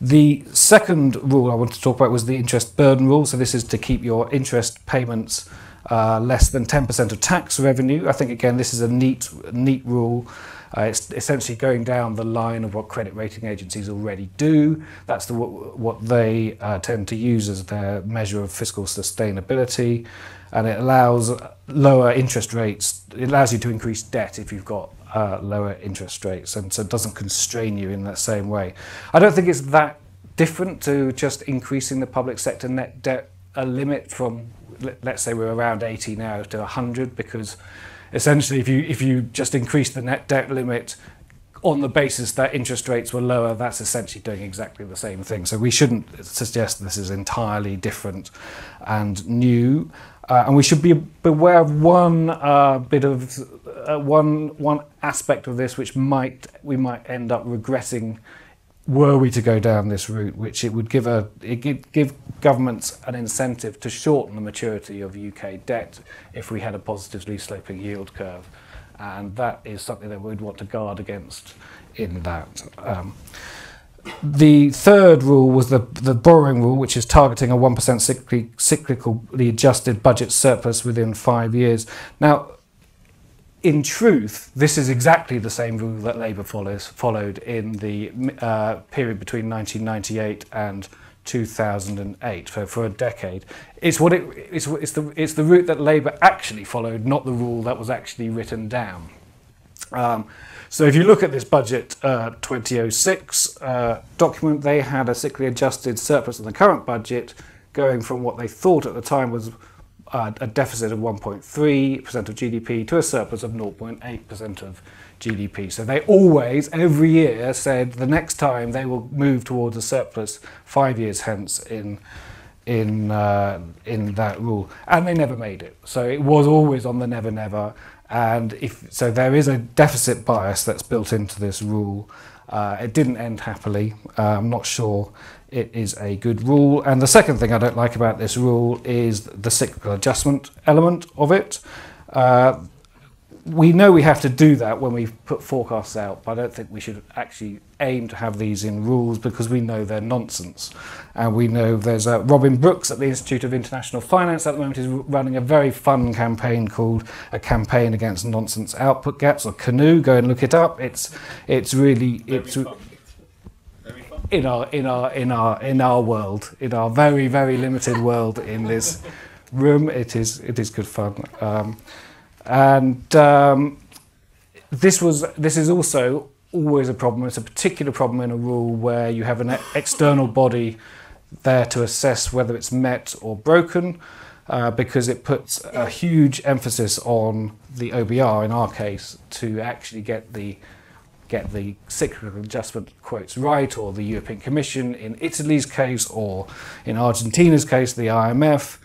The second rule I want to talk about was the interest burden rule. So this is to keep your interest payments uh, less than 10% of tax revenue. I think again this is a neat neat rule. Uh, it's essentially going down the line of what credit rating agencies already do. That's the, what, they uh, tend to use as their measure of fiscal sustainability. And it allows lower interest rates. It allows you to increase debt if you've got uh, lower interest rates. And so it doesn't constrain you in that same way. I don't think it's that different to just increasing the public sector net debt a limit from let's say we're around 80 now to 100 because essentially if you if you just increase the net debt limit on the basis that interest rates were lower, that's essentially doing exactly the same thing. So we shouldn't suggest this is entirely different and new. Uh, and we should be beware of one uh, bit of uh, one one aspect of this which might we might end up regretting were we to go down this route, which it would give a it give governments an incentive to shorten the maturity of UK debt if we had a positively sloping yield curve, and that is something that we'd want to guard against in that. Um, the third rule was the, the borrowing rule, which is targeting a 1% cyclically, adjusted budget surplus within five years. Now, in truth, this is exactly the same rule that Labour follows, followed in the uh, period between 1998 and 2008 for, for a decade. It's what it, it's, it's, the, it's the route that Labour actually followed, not the rule that was actually written down. Um, so if you look at this budget uh, 2006 uh, document, they had a cyclically adjusted surplus in the current budget going from what they thought at the time was a deficit of 1.3% of GDP to a surplus of 0.8% of GDP. So they always, every year, said the next time they will move towards a surplus five years hence in in uh, in that rule, and they never made it. So it was always on the never never, and if so, there is a deficit bias that's built into this rule. Uh, it didn't end happily. Uh, I'm not sure it is a good rule. And the second thing I don't like about this rule is the cyclical adjustment element of it. Uh, we know we have to do that when we put forecasts out, but I don't think we should actually aim to have these in rules because we know they're nonsense. And we know there's uh, Robin Brooks at the Institute of International Finance at the moment is running a very fun campaign called a campaign against nonsense output gaps or Canoe. Go and look it up. It's it's really very it's. Fun in our in our in our in our world, in our very very limited world in this room. It is it is good fun, um, and um, this was this is also always a problem. It's a particular problem in a rule where you have an external body there to assess whether it's met or broken. Uh, because it puts a huge emphasis on the OBR in our case to actually get the get the cyclical adjustment quotes right, or the European Commission in Italy's case, or in Argentina's case, the IMF.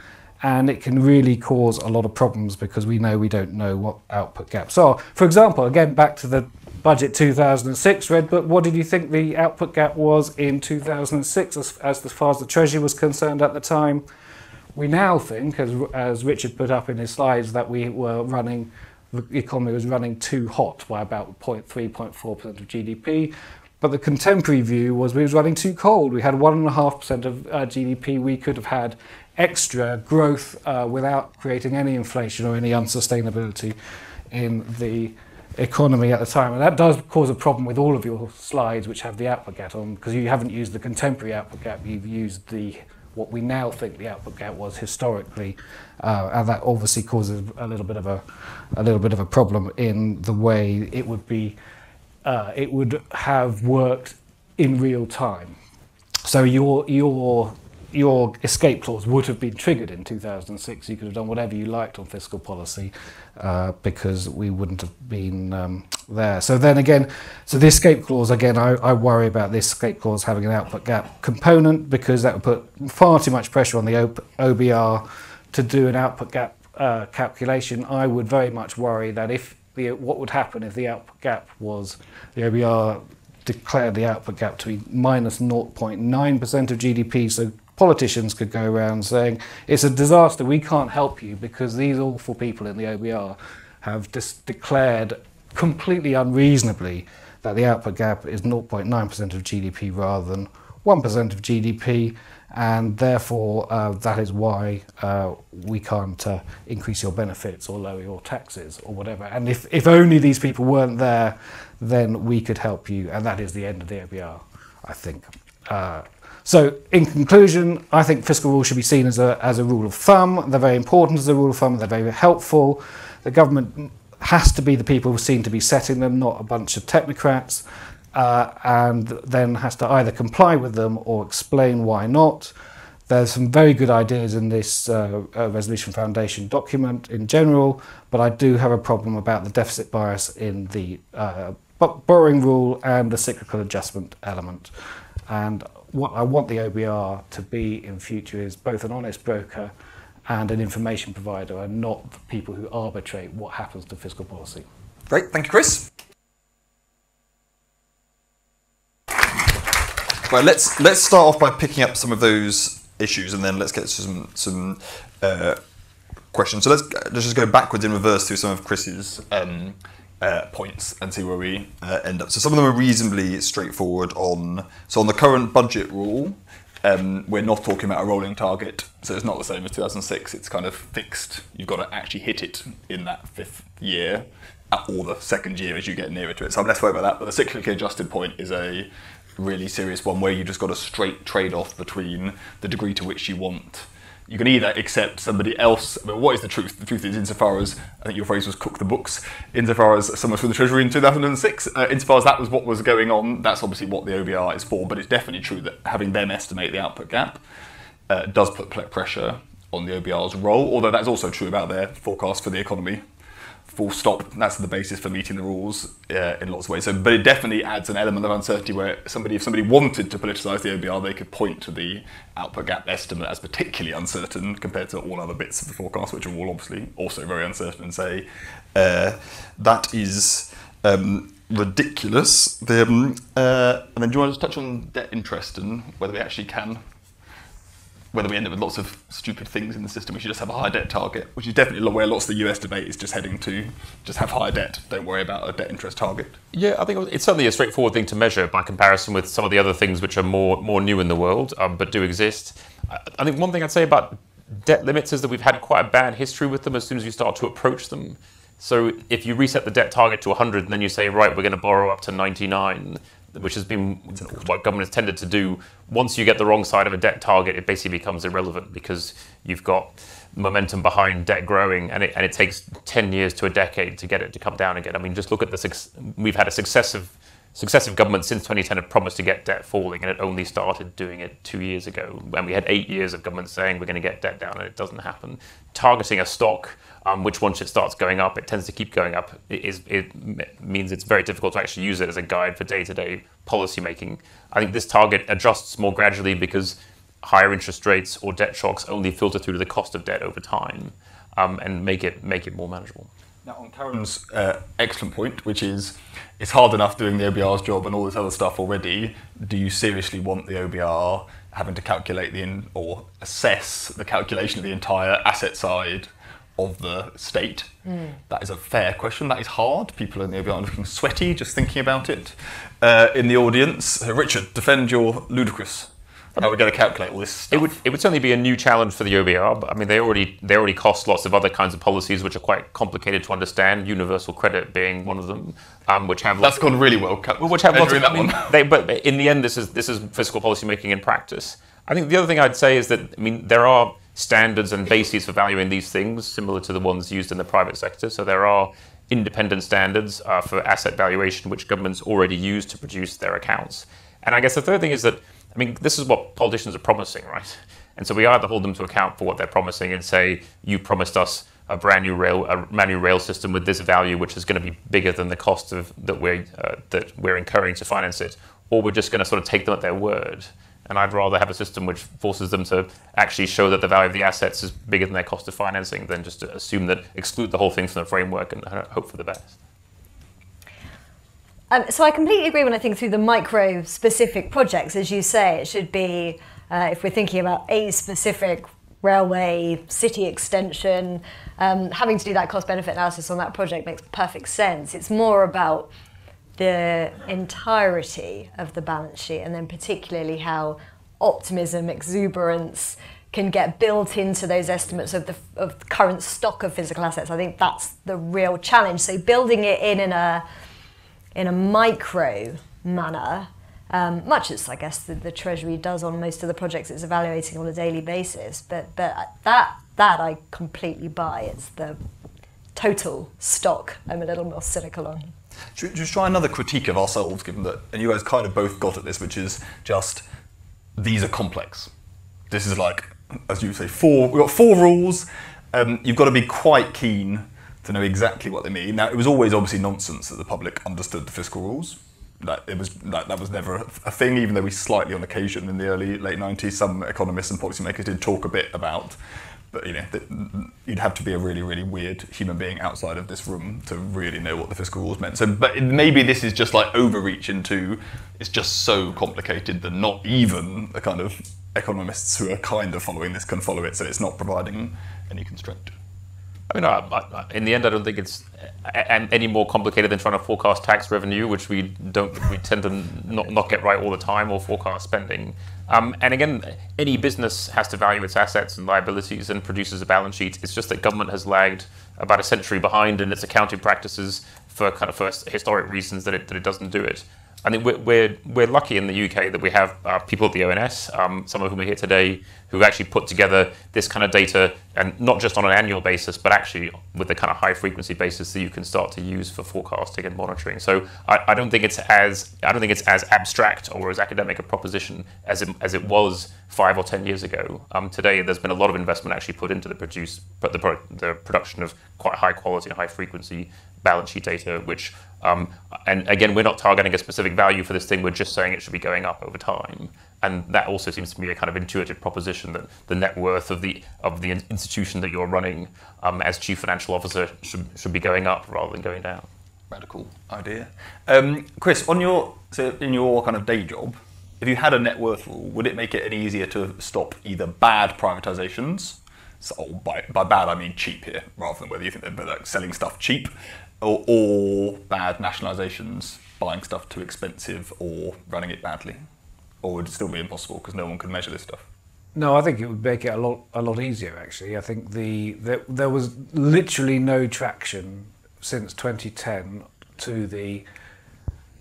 and it can really cause a lot of problems because we know we don't know what output gaps are. For example, again, back to the budget 2006 red book what did you think the output gap was in 2006 as, as far as the treasury was concerned at the time we now think as, as richard put up in his slides that we were running the economy was running too hot by about 0.3 0.4% of gdp but the contemporary view was we was running too cold. We had 1.5% of uh, gdp we could have had extra growth uh, without creating any inflation or any unsustainability in the economy at the time. And that does cause a problem with all of your slides which have the output gap on because you haven't used the contemporary output gap, you've used the what we now think the output gap was historically, uh, and that obviously causes a little bit of a a little bit of a problem in the way it would be uh, it would have worked in real time. So your your your escape clause would have been triggered in 2006. You could have done whatever you liked on fiscal policy uh, because we wouldn't have been um, there. So then again, so the escape clause, again, I, I worry about this escape clause having an output gap component because that would put far too much pressure on the OBR to do an output gap uh, calculation. I would very much worry that if the, what would happen if the output gap was the OBR declared the output gap to be minus 0.9% of GDP, so politicians could go around saying it's a disaster, we can't help you because these awful people in the OBR have just declared completely unreasonably that the output gap is 0.9% of GDP rather than 1% of GDP, and therefore uh, that is why uh, we can't uh, increase your benefits or lower your taxes or whatever. And if, if only these people weren't there, then we could help you, and that is the end of the OBR, I think. So, in conclusion, I think fiscal rules should be seen as a, as a rule of thumb. They're very important as a rule of thumb, they're very helpful. The government has to be the people who seem to be setting them, not a bunch of technocrats, uh, and then has to either comply with them or explain why not. There's some very good ideas in this uh, uh, Resolution Foundation document in general, but I do have a problem about the deficit bias in the uh, borrowing rule and the cyclical adjustment element. And what I want the OBR to be in future is both an honest broker and an information provider and not the people who arbitrate what happens to fiscal policy. Great, thank you, Chris. Right, let's let's start off by picking up some of those issues, and then let's get some some uh, questions. So let's let's just go backwards in reverse through some of Chris's um, uh, points and see where we uh, end up. So some of them are reasonably straightforward on. So on the current budget rule, um, we're not talking about a rolling target. So it's not the same as 2006. It's kind of fixed. You've got to actually hit it in that fifth year or the second year as you get nearer to it. So I'm less worried about that. But the cyclically adjusted point is a really serious one where you just got a straight trade off between the degree to which you want you can either accept somebody else. I mean, what is the truth? The truth is, insofar as I think your phrase was "cook the books," insofar as someone from the Treasury in 2006, uh, insofar as that was what was going on, that's obviously what the OBR is for. But it's definitely true that having them estimate the output gap uh, does put pressure on the OBR's role. Although that's also true about their forecast for the economy full stop. That's the basis for meeting the rules uh, in lots of ways. So, but it definitely adds an element of uncertainty where somebody, if somebody wanted to politicise the OBR, they could point to the output gap estimate as particularly uncertain compared to all other bits of the forecast, which are all obviously also very uncertain, and say uh, that is. Um, ridiculous. The, um, uh, and then do you want to touch on debt interest and whether we actually can whether we end up with lots of stupid things in the system, we should just have a high debt target, which is definitely where lots of the US debate is just heading to. Just have high debt. Don't worry about a debt interest target. Yeah, I think it's certainly a straightforward thing to measure by comparison with some of the other things which are more more new in the world, um, but do exist. I think one thing I'd say about debt limits is that we've had quite a bad history with them as soon as you start to approach them. So if you reset the debt target to 100 and then you say, right, we're going to borrow up to 99, which has been what government has tended to do. Once you get the wrong side of a debt target, it basically becomes irrelevant because you've got momentum behind debt growing, and it, and it takes 10 years to a decade to get it to come down again. I mean, just look at the we've had a successive successive governments since 2010 have promised to get debt falling, and it only started doing it two years ago. And we had eight years of government saying we're going to get debt down, and it doesn't happen. Targeting a stock um, which once it starts going up, it tends to keep going up. It, is, it means it's very difficult to actually use it as a guide for day-to-day policy making. I think this target adjusts more gradually because higher interest rates or debt shocks only filter through to the cost of debt over time um, and make it make it more manageable. Now, on Karen's uh, excellent point, which is it's hard enough doing the OBR's job and all this other stuff already. Do you seriously want the OBR having to calculate the in, or assess the calculation of the entire asset side of the state? Mm. That is a fair question. That is hard. People in the OBR are looking sweaty just thinking about it. Uh, in the audience, uh, Richard, defend your ludicrous how are we going to calculate all this stuff? It would, it would certainly be a new challenge for the OBR. But, I mean, they already they already cost lots of other kinds of policies which are quite complicated to understand. Universal credit being one of them, um, which have that's gone really well. Which have lots of, I mean. They, but in the end, this is this is fiscal policy making in practice. I think the other thing I'd say is that I mean there are standards and bases for valuing these things similar to the ones used in the private sector. So there are independent standards uh, for asset valuation which governments already use to produce their accounts. And I guess the third thing is that I mean, this is what politicians are promising, right? And so we either hold them to account for what they're promising and say, you promised us a brand new rail, a manual rail system with this value, which is going to be bigger than the cost of that we're uh, that we're incurring to finance it, or we're just going to sort of take them at their word. And I'd rather have a system which forces them to actually show that the value of the assets is bigger than their cost of financing than just to assume that exclude the whole thing from the framework and hope for the best. Um, so I completely agree when I think through the micro specific projects, as you say, it should be, uh, if we're thinking about a specific railway, city extension, um, having to do that cost benefit analysis on that project makes perfect sense. It's more about the entirety of the balance sheet and then particularly how optimism, exuberance can get built into those estimates of the of current stock of physical assets. I think that's the real challenge. So building it in in a in a micro manner, um, much as I guess the, the, Treasury does on most of the projects it's evaluating on a daily basis. But but that that I completely buy. It's the total stock I'm a little more cynical on. Should just try another critique of ourselves, given that, and you guys kind of both got at this, which is just these are complex. This is like, as you say, four. We've got four rules. Um, you've got to be quite keen to know exactly what they mean. Now, it was always obviously nonsense that the public understood the fiscal rules. That it was that, that was never a thing, even though we slightly on occasion in the early late nineties, some economists and policymakers did talk a bit about. But you know, you'd have to be a really, really weird human being outside of this room to really know what the fiscal rules meant. So, but maybe this is just like overreach into it's just so complicated that not even the kind of economists who are kind of following this can follow it. So it's not providing any constraint. I mean, I, I, in the end, I don't think it's any more complicated than trying to forecast tax revenue, which we don't we tend to not, not get right all the time, or forecast spending. Um, and again, any business has to value its assets and liabilities and produces a balance sheet. It's just that government has lagged about a century behind in its accounting practices for kind of first historic reasons that it, that it doesn't do it. I think we're, we're, we're lucky in the UK that we have uh, people at the ONS, um, some of whom are here today, who've actually put together this kind of data, and not just on an annual basis, but actually with the kind of high frequency basis that you can start to use for forecasting and monitoring. So I, I don't think it's as I don't think it's as abstract or as academic a proposition as it, as it was five or ten years ago. Um, today, there's been a lot of investment actually put into the produce, but the, the production of quite high quality and high frequency balance sheet data, which, um, and again, we're not targeting a specific value for this thing, we're just saying it should be going up over time. And that also seems to be a kind of intuitive proposition that the net worth of the of the institution that you're running um, as chief financial officer should, should be going up rather than going down. Radical idea. Um, Chris, on your so in your kind of day job, if you had a net worth rule, would it make it any easier to stop either bad privatizations? So by, by bad I mean cheap here, rather than whether you think they're like selling stuff cheap, or, or bad nationalisations, buying stuff too expensive or running it badly? Or would it still be impossible because no one could measure this stuff? No, I think it would make it a lot a lot easier. Actually, I think the, the there was literally no traction since 2010 to the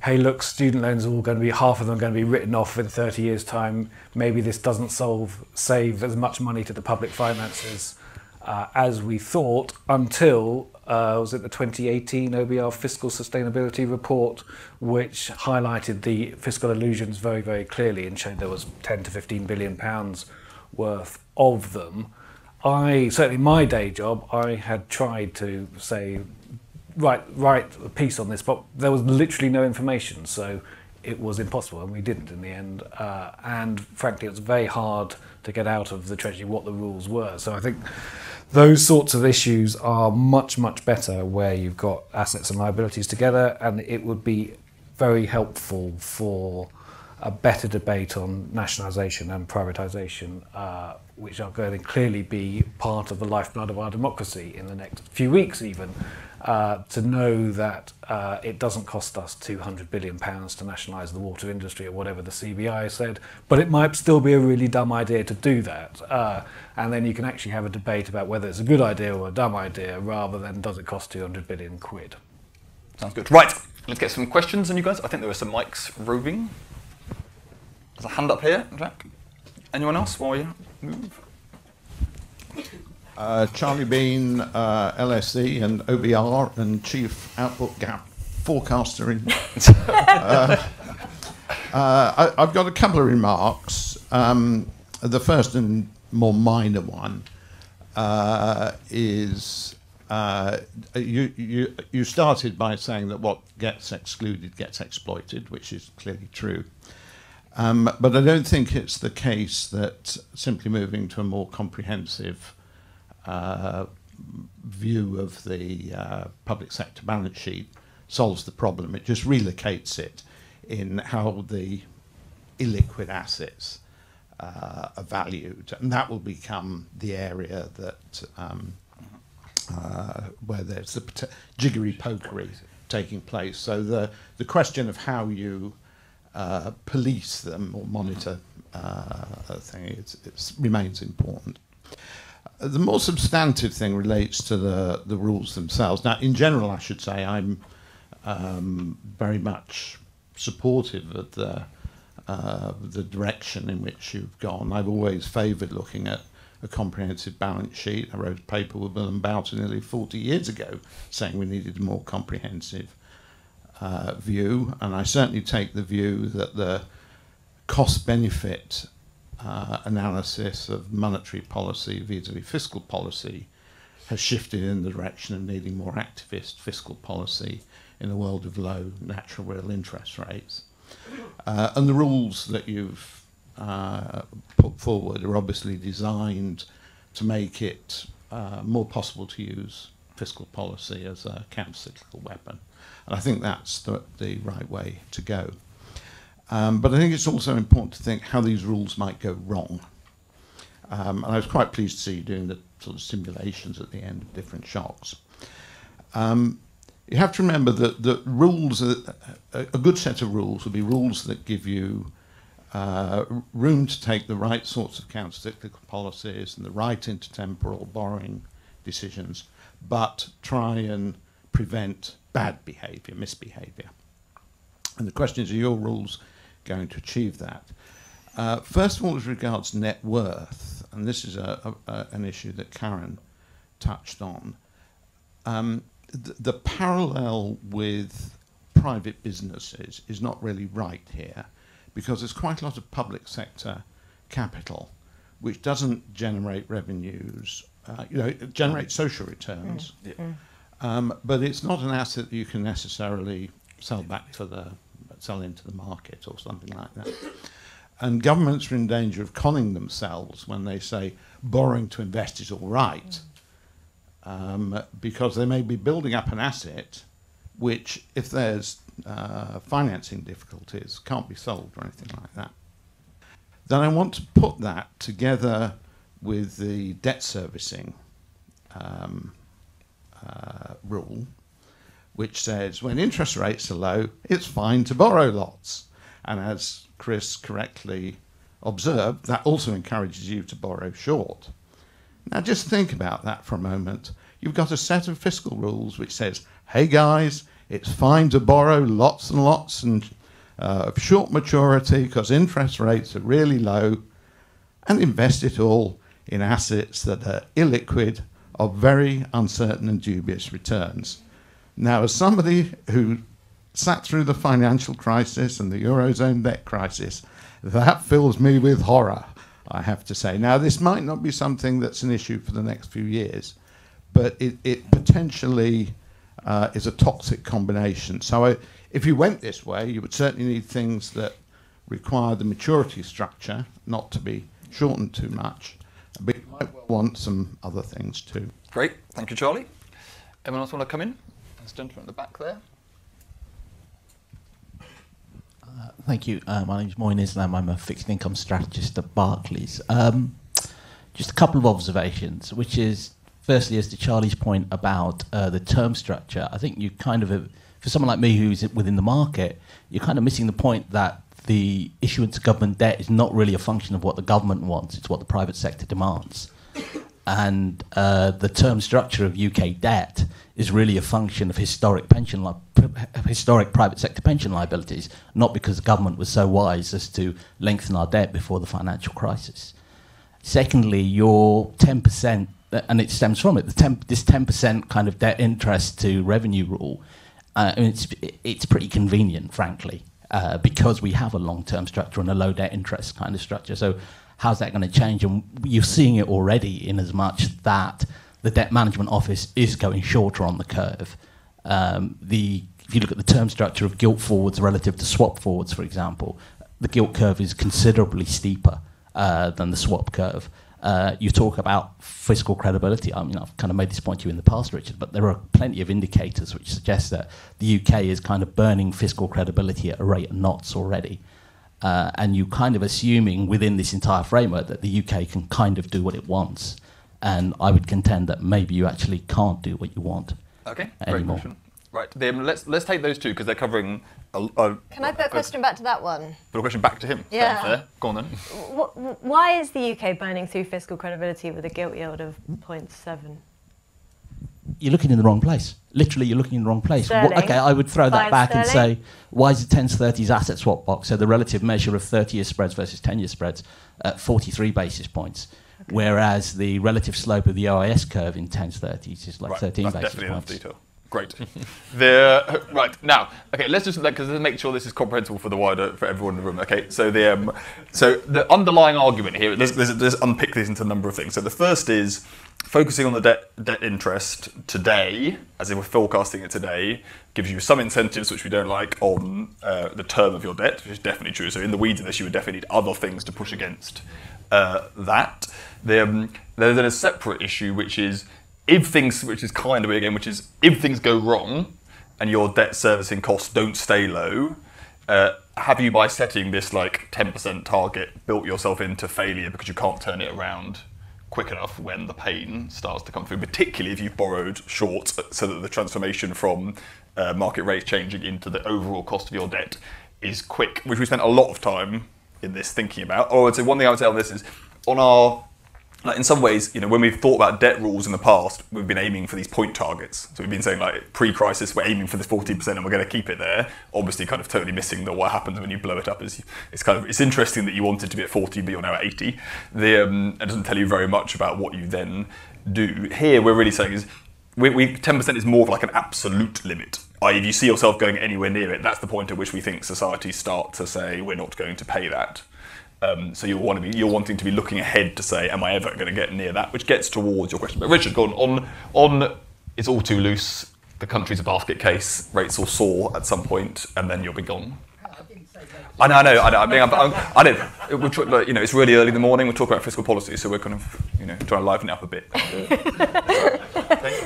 hey look student loans are all going to be half of them are going to be written off in 30 years time maybe this doesn't solve save as much money to the public finances uh, as we thought until uh, was it the 2018 OBR Fiscal Sustainability Report, which highlighted the fiscal illusions very, very clearly and showed there was 10 to 15 billion pounds worth of them. I certainly my day job, I had tried to say write write a piece on this, but there was literally no information. So it was impossible, and we didn't in the end. Uh, and frankly, it was very hard to get out of the Treasury what the rules were. So I think those sorts of issues are much, much better where you've got assets and liabilities together, and it would be very helpful for a better debate on nationalisation and privatisation, uh, which are going to clearly be part of the lifeblood of our democracy in the next few weeks, even. Uh, to know that uh, it doesn't cost us 200 billion pounds to nationalise the water industry or whatever the CBI said, but it might still be a really dumb idea to do that. Uh, and then you can actually have a debate about whether it's a good idea or a dumb idea, rather than does it cost 200 billion quid. Sounds good. Right, let's get some questions on you guys. I think there are some mics roving. There's a hand up here, Jack. Anyone else while you move? Uh, Charlie Bean, uh, LSE and OBR and Chief Output Gap Forecaster in. [laughs] uh, I, have got a couple of remarks. Um, the first and more minor one uh, is uh, you, you, you started by saying that what gets excluded gets exploited, which is clearly true. Um, but I don't think it's the case that simply moving to a more comprehensive uh, view of the uh, public sector balance sheet solves the problem. It just relocates it in how the illiquid assets uh, are valued, and that will become the area that um, uh, where there's the jiggery pokery taking place. So the the question of how you uh, police them or monitor uh, thing remains important. The more substantive thing relates to the, the rules themselves. Now, in general, I should say I'm um, very much supportive of the, uh, the direction in which you've gone. I've always favoured looking at a comprehensive balance sheet. I wrote a paper with Willem Buiter nearly 40 years ago saying we needed a more comprehensive uh, view, and I certainly take the view that the cost benefit uh, analysis of monetary policy vis-a-vis fiscal policy has shifted in the direction of needing more activist fiscal policy in a world of low natural real interest rates. Uh, and the rules that you've uh, put forward are obviously designed to make it uh, more possible to use fiscal policy as a counter-cyclical weapon. And I think that's the, the right way to go. Um, but I think it's also important to think how these rules might go wrong. Um, and I was quite pleased to see you doing the sort of simulations at the end of different shocks. Um, you have to remember that the rules, are, a, good set of rules would be rules that give you uh, room to take the right sorts of countercyclical policies and the right intertemporal borrowing decisions, but try and prevent bad behaviour, misbehaviour. And the question is, are your rules going to achieve that? Uh, first of all, as regards net worth, and this is a, a, an issue that Karen touched on, um, th the parallel with private businesses is not really right here because there's quite a lot of public sector capital which doesn't generate revenues, uh, you know, it generates social returns. Mm. Yeah. Um, but it's not an asset that you can necessarily sell back to the sell into the market or something like that. And governments are in danger of conning themselves when they say borrowing to invest is all right, um, because they may be building up an asset which, if there's uh, financing difficulties, can't be sold or anything like that. Then I want to put that together with the debt servicing um, uh, rule, which says when interest rates are low, it's fine to borrow lots. And as Chris correctly observed, that also encourages you to borrow short. Now, just think about that for a moment. You've got a set of fiscal rules which says, hey guys, it's fine to borrow lots and lots and uh, of short maturity because interest rates are really low and invest it all in assets that are illiquid of very uncertain and dubious returns. Now, as somebody who sat through the financial crisis and the Eurozone debt crisis, that fills me with horror, I have to say. Now, this might not be something that's an issue for the next few years, but it, it potentially uh, is a toxic combination. So, I, if you went this way, you would certainly need things that require the maturity structure not to be shortened too much. But you might well want some other things too. Great, thank you, Charlie. Anyone else want to come in? This gentleman at the back there. Thank you. Uh, my name is Moyeen Islam. I'm a fixed income strategist at Barclays. Um, just a couple of observations, which is firstly, as to Charlie's point about uh, the term structure, I think you kind of, for someone like me who's within the market, you're kind of missing the point that the issuance of government debt is not really a function of what the government wants, it's what the private sector demands. And uh, the term structure of UK debt is really a function of historic pension li- historic private sector pension liabilities, not because the government was so wise as to lengthen our debt before the financial crisis. Secondly, your 10%, and it stems from it, the 10, this 10% kind of debt interest to revenue rule, uh, it's, it's pretty convenient, frankly, uh, because we have a long-term structure and a low debt interest kind of structure. So how's that going to change? And you're seeing it already in as much that the debt management office is going shorter on the curve. Um, the, if you look at the term structure of gilt forwards relative to swap forwards, for example, the gilt curve is considerably steeper uh, than the swap curve. Uh, you talk about fiscal credibility. I mean, I've kind of made this point to you in the past, Richard, but there are plenty of indicators which suggest that the UK is kind of burning fiscal credibility at a rate of knots already. Uh, and you kind of assuming within this entire framework that the UK can kind of do what it wants. And I would contend that maybe you actually can't do what you want. Okay, great Anymore. question. Right, then let's let's take those two because they're covering. A, a, Can I put a question back to that one? Put a question back to him. Yeah. Fair. Go on then. Why is the UK burning through fiscal credibility with a gilt yield of 0.7? You're looking in the wrong place. Literally, you're looking in the wrong place. What- Sterling. okay, I would throw that back and say, why is the 10s 30s asset swap box, so the relative measure of 30 year spreads versus 10 year spreads, at 43 basis points? Whereas the relative slope of the OIS curve in 10s 30s is like right, 13 that's basis definitely enough points. detail. Great. [laughs] the right now, okay. Let's just because let's make sure this is comprehensible for the wider for everyone in the room. Okay, so the um, so the underlying argument here. Let's, let's, let's unpick this into a number of things. So the first is focusing on the debt debt interest today, as if we're forecasting it today, gives you some incentives which we don't like on uh, the term of your debt, which is definitely true. So in the weeds of this, you would definitely need other things to push against uh, that. The, um, there's then a separate issue which is if things, which is kind of again, which is if things go wrong and your debt servicing costs don't stay low, uh, have you by setting this like 10% target built yourself into failure because you can't turn it around quick enough when the pain starts to come through, particularly if you've borrowed short so that the transformation from uh, market rates changing into the overall cost of your debt is quick, which we spent a lot of time in this thinking about. Or I'd say one thing I would say on this is on our like in some ways, you know, when we've thought about debt rules in the past, we've been aiming for these point targets. So we've been saying like pre-crisis, we're aiming for this 40% and we're going to keep it there. Obviously, kind of totally missing that what happens when you blow it up is it's kind of it's interesting that you wanted to be at 40, but you're now at 80. The um, it doesn't tell you very much about what you then do. Here, we're really saying is we, we 10% is more of like an absolute limit. If you see yourself going anywhere near it, that's the point at which we think societies start to say we're not going to pay that. Um, so you want to be, you're wanting to be looking ahead to say, am I ever going to get near that? Which gets towards your question. But Richard, go on. On, on it's all too loose. The country's a basket case. Rates will soar at some point, and then you'll be gone. I know, I know, I know. I mean, I'm, I'm, I know. We're tr- like, you know, it's really early in the morning. We're talking about fiscal policy, so we're kind of, you know, trying to liven it up a bit.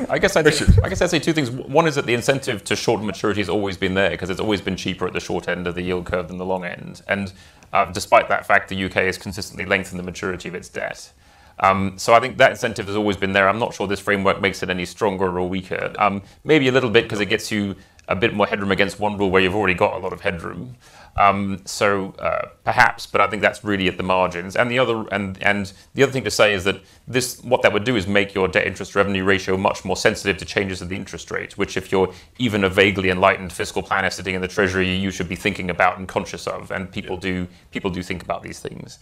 I guess I'd, I guess I'd say two things. One is that the incentive to shorten maturity has always been there because it's always been cheaper at the short end of the yield curve than the long end. And uh, despite that fact, the UK has consistently lengthened the maturity of its debt. Um, so I think that incentive has always been there. I'm not sure this framework makes it any stronger or weaker. Um, maybe a little bit because it gets you a bit more headroom against one rule where you've already got a lot of headroom. Um, so uh, perhaps, but I think that's really at the margins. And the other and and the other thing to say is that this what that would do is make your debt interest revenue ratio much more sensitive to changes in the interest rate. Which, if you're even a vaguely enlightened fiscal planner sitting in the treasury, you should be thinking about and conscious of. And people do people do think about these things.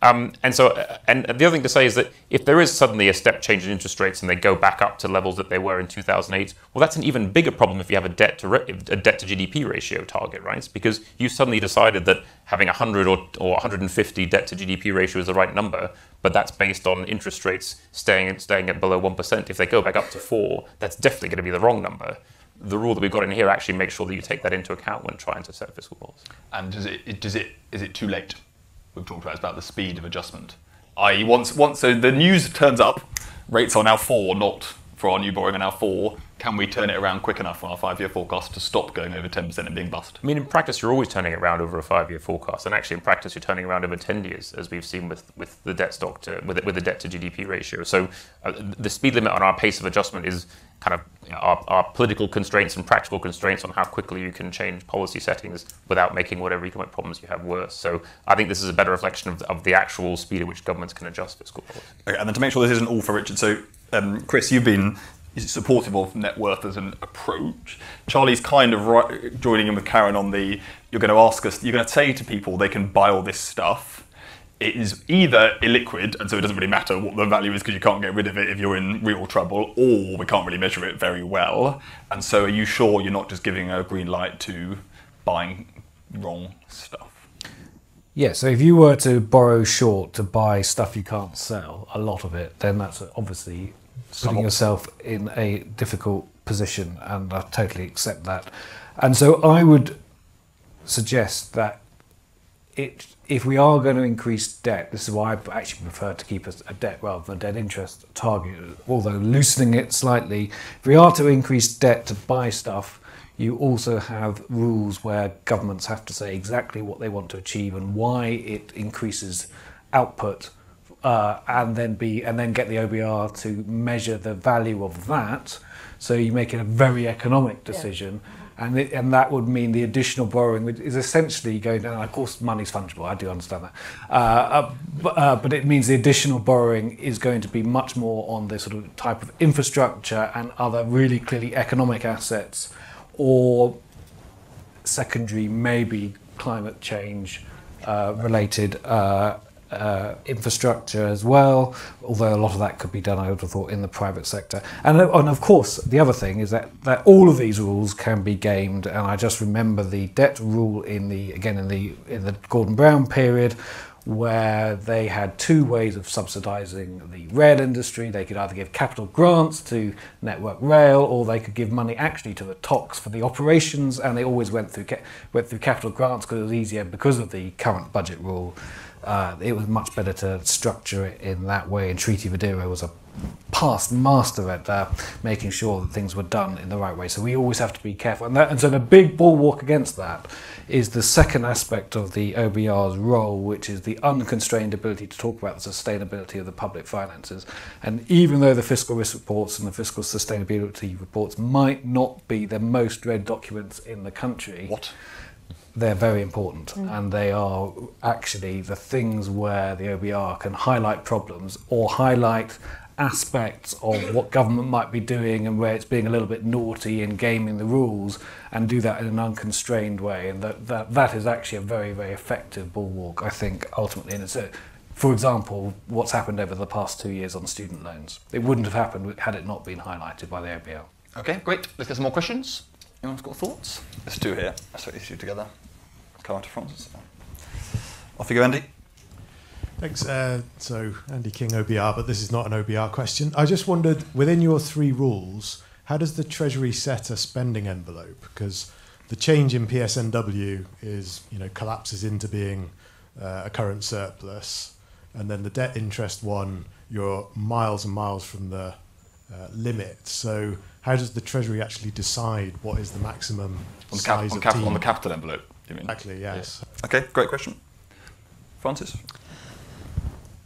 Um, and so, and the other thing to say is that if there is suddenly a step change in interest rates and they go back up to levels that they were in 2008, well, that's an even bigger problem if you have a debt to a debt to GDP ratio target, right? Because you suddenly decided that having 100 or, or 150 debt to GDP ratio is the right number, but that's based on interest rates staying staying at below one percent. If they go back up to four, that's definitely going to be the wrong number. the rule that we've got in here actually makes sure that you take that into account when trying to set fiscal goals. And does it does it is it too late? We've talked about is about the speed of adjustment. I.e., once once so the news turns up, rates are now four, not for our new borrowing are now four. Can we turn it around quick enough on our five-year forecast to stop going over 10% and being bust? I mean, in practice, you're always turning it around over a five-year forecast, and actually, in practice, you're turning around over 10 years, as we've seen with, with the debt stock to with, with the debt to GDP ratio. So, uh, the speed limit on our pace of adjustment is kind of you know, our, our political constraints and practical constraints on how quickly you can change policy settings without making whatever economic problems you have worse. So, I think this is a better reflection of, of the actual speed at which governments can adjust fiscal policy. Okay, and then to make sure this isn't all for Richard, so um, Chris, you've been supportive of net worth as an approach. Charlie's kind of right, joining in with Karen on the you're going to ask us, you're going to say to people they can buy all this stuff. It is either illiquid, and so it doesn't really matter what the value is because you can't get rid of it if you're in real trouble, or we can't really measure it very well. And so, are you sure you're not just giving a green light to buying wrong stuff? Yeah, so if you were to borrow short to buy stuff you can't sell, a lot of it, then that's obviously putting yourself in a difficult position, and I totally accept that. And so I would suggest that it, if we are going to increase debt, this is why I actually prefer to keep a, a debt rather than a debt interest target, although loosening it slightly. If we are to increase debt to buy stuff, you also have rules where governments have to say exactly what they want to achieve and why it increases output uh, and then be and then get the OBR to measure the value of that. So you make it a very economic decision, yeah. And it, and that would mean the additional borrowing is essentially going down. Of course, money's fungible. I do understand that, uh, uh, but, uh, but it means the additional borrowing is going to be much more on the sort of type of infrastructure and other really clearly economic assets, or secondary maybe climate change uh, related uh, infrastructure as well, although a lot of that could be done, I would have thought, in the private sector. And, uh, and of course, the other thing is that, that all of these rules can be gamed. And I just remember the debt rule in the, again, in the, in the Gordon Brown period, where they had two ways of subsidising the rail industry. They could either give capital grants to Network Rail, or they could give money actually to the TOCs for the operations, and they always went through went through capital grants because it was easier because of the current budget rule uh, it was much better to structure it in that way. And Shriti Vadera was a past master at uh, making sure that things were done in the right way. So we always have to be careful. And, that, and so the big bulwark against that is the second aspect of the OBR's role, which is the unconstrained ability to talk about the sustainability of the public finances. And even though the fiscal risk reports and the fiscal sustainability reports might not be the most read documents in the country. What? They're very important mm. and they are actually the things where the OBR can highlight problems or highlight aspects of what government might be doing and where it's being a little bit naughty and gaming the rules and do that in an unconstrained way. And that that, that is actually a very very effective bulwark I think ultimately. And it's a, for example what's happened over the past two years on student loans. It wouldn't have happened had it not been highlighted by the OBR okay great. Let's get some more questions. Anyone's got thoughts? Let's do here. Let's put these two together Frances. Off you go, Andy. Thanks. Uh, so, Andy King, OBR, but this is not an OBR question. I just wondered, within your three rules, how does the Treasury set a spending envelope? Because the change in PSNW is, you know, collapses into being uh, a current surplus, and then the debt interest one, you're miles and miles from the uh, limit. So, how does the Treasury actually decide what is the maximum on the, cap- on, cap- on the capital envelope? You mean? Exactly, yes. Okay, great question. Frances?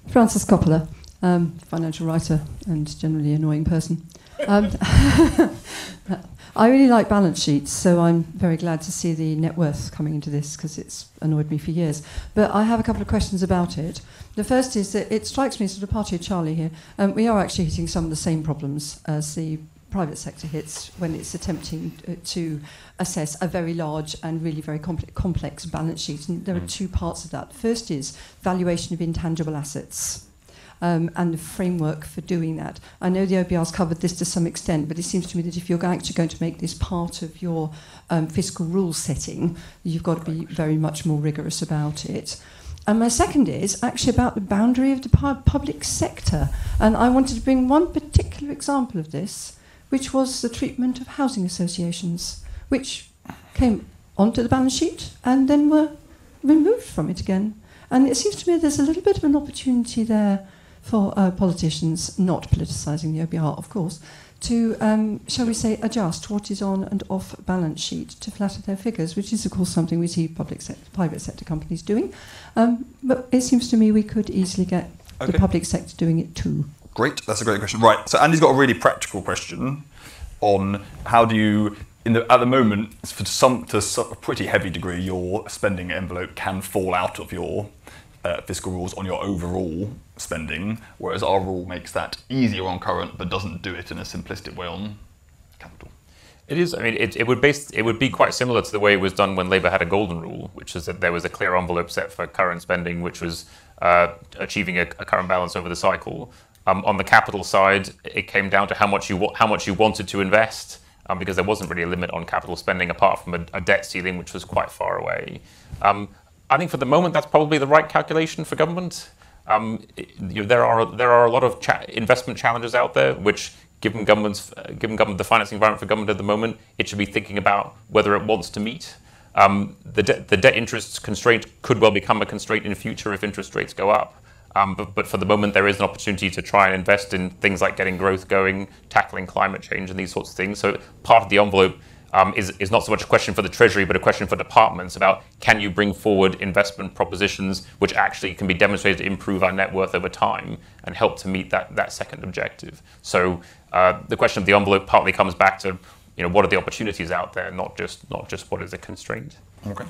Frances Coppola, um, financial writer and generally annoying person. Um, [laughs] I really like balance sheets, so I'm very glad to see the net worth coming into this because it's annoyed me for years. But I have a couple of questions about it. The first is that it strikes me, sort of party of Charlie here, um, we are actually hitting some of the same problems as the private sector hits when it's attempting uh, to assess a very large and really very complex, complex balance sheet. And there mm. are two parts of that. First is valuation of intangible assets. Um, and the framework for doing that. I know the OBR's covered this to some extent, but it seems to me that if you're actually going to make this part of your um, fiscal rule setting, you've got to be very much more rigorous about it. And my second is actually about the boundary of the pu public sector. And I wanted to bring one particular example of this, which was the treatment of housing associations, which came onto the balance sheet and then were removed from it again. And it seems to me there's a little bit of an opportunity there for uh, politicians, not politicising the OBR, of course, to, um, shall we say, adjust what is on and off balance sheet to flatter their figures, which is, of course, something we see public sector, private sector companies doing. Um, but it seems to me we could easily get Okay. the public sector doing it too. Great, that's a great question. Right, so Andy's got a really practical question on how do you, in the, at the moment, for some to a pretty heavy degree, your spending envelope can fall out of your uh, fiscal rules on your overall spending, whereas our rule makes that easier on current, but doesn't do it in a simplistic way on capital. It is. I mean, it, it would base, it would be quite similar to the way it was done when Labour had a golden rule, which is that there was a clear envelope set for current spending, which was uh, achieving a, a current balance over the cycle. Um, on the capital side, it came down to how much you how much you wanted to invest, um, because there wasn't really a limit on capital spending apart from a, a debt ceiling, which was quite far away. Um, I think for the moment that's probably the right calculation for government. Um, you know, there are there are a lot of cha- investment challenges out there, which given government's uh, given government the financing environment for government at the moment, it should be thinking about whether it wants to meet. Um, the, de- the debt interest constraint could well become a constraint in future if interest rates go up. Um, but, but for the moment, there is an opportunity to try and invest in things like getting growth going, tackling climate change, and these sorts of things. So part of the envelope um, is, is not so much a question for the Treasury, but a question for departments about can you bring forward investment propositions which actually can be demonstrated to improve our net worth over time and help to meet that, that second objective. So uh, the question of the envelope partly comes back to you know what are the opportunities out there, not just not just what is a constraint. Okay.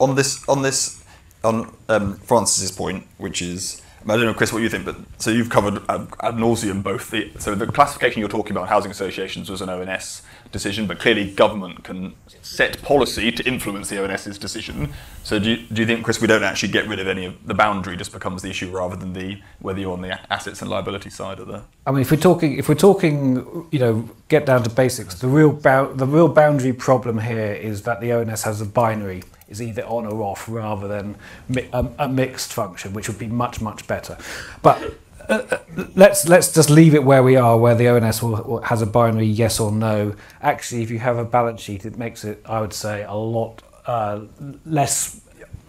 On this, on this, on um, Frances's point, which is, I don't know, Chris, what you think, but so you've covered ad, nauseum both the so the classification you're talking about, housing associations, was an ONS decision, but clearly government can set policy to influence the ONS's decision. So do you, do you think, Chris, we don't actually get rid of any of the boundary, just becomes the issue rather than the whether you're on the assets and liability side of the I mean, if we're talking, if we're talking, you know, get down to basics. The real bou- the real boundary problem here is that the ONS has a binary, is either on or off, rather than mi- a, a mixed function, which would be much much better. But uh, uh, let's let's just leave it where we are, where the ONS will, will, has a binary yes or no. Actually, if you have a balance sheet, it makes it, I would say, a lot uh, less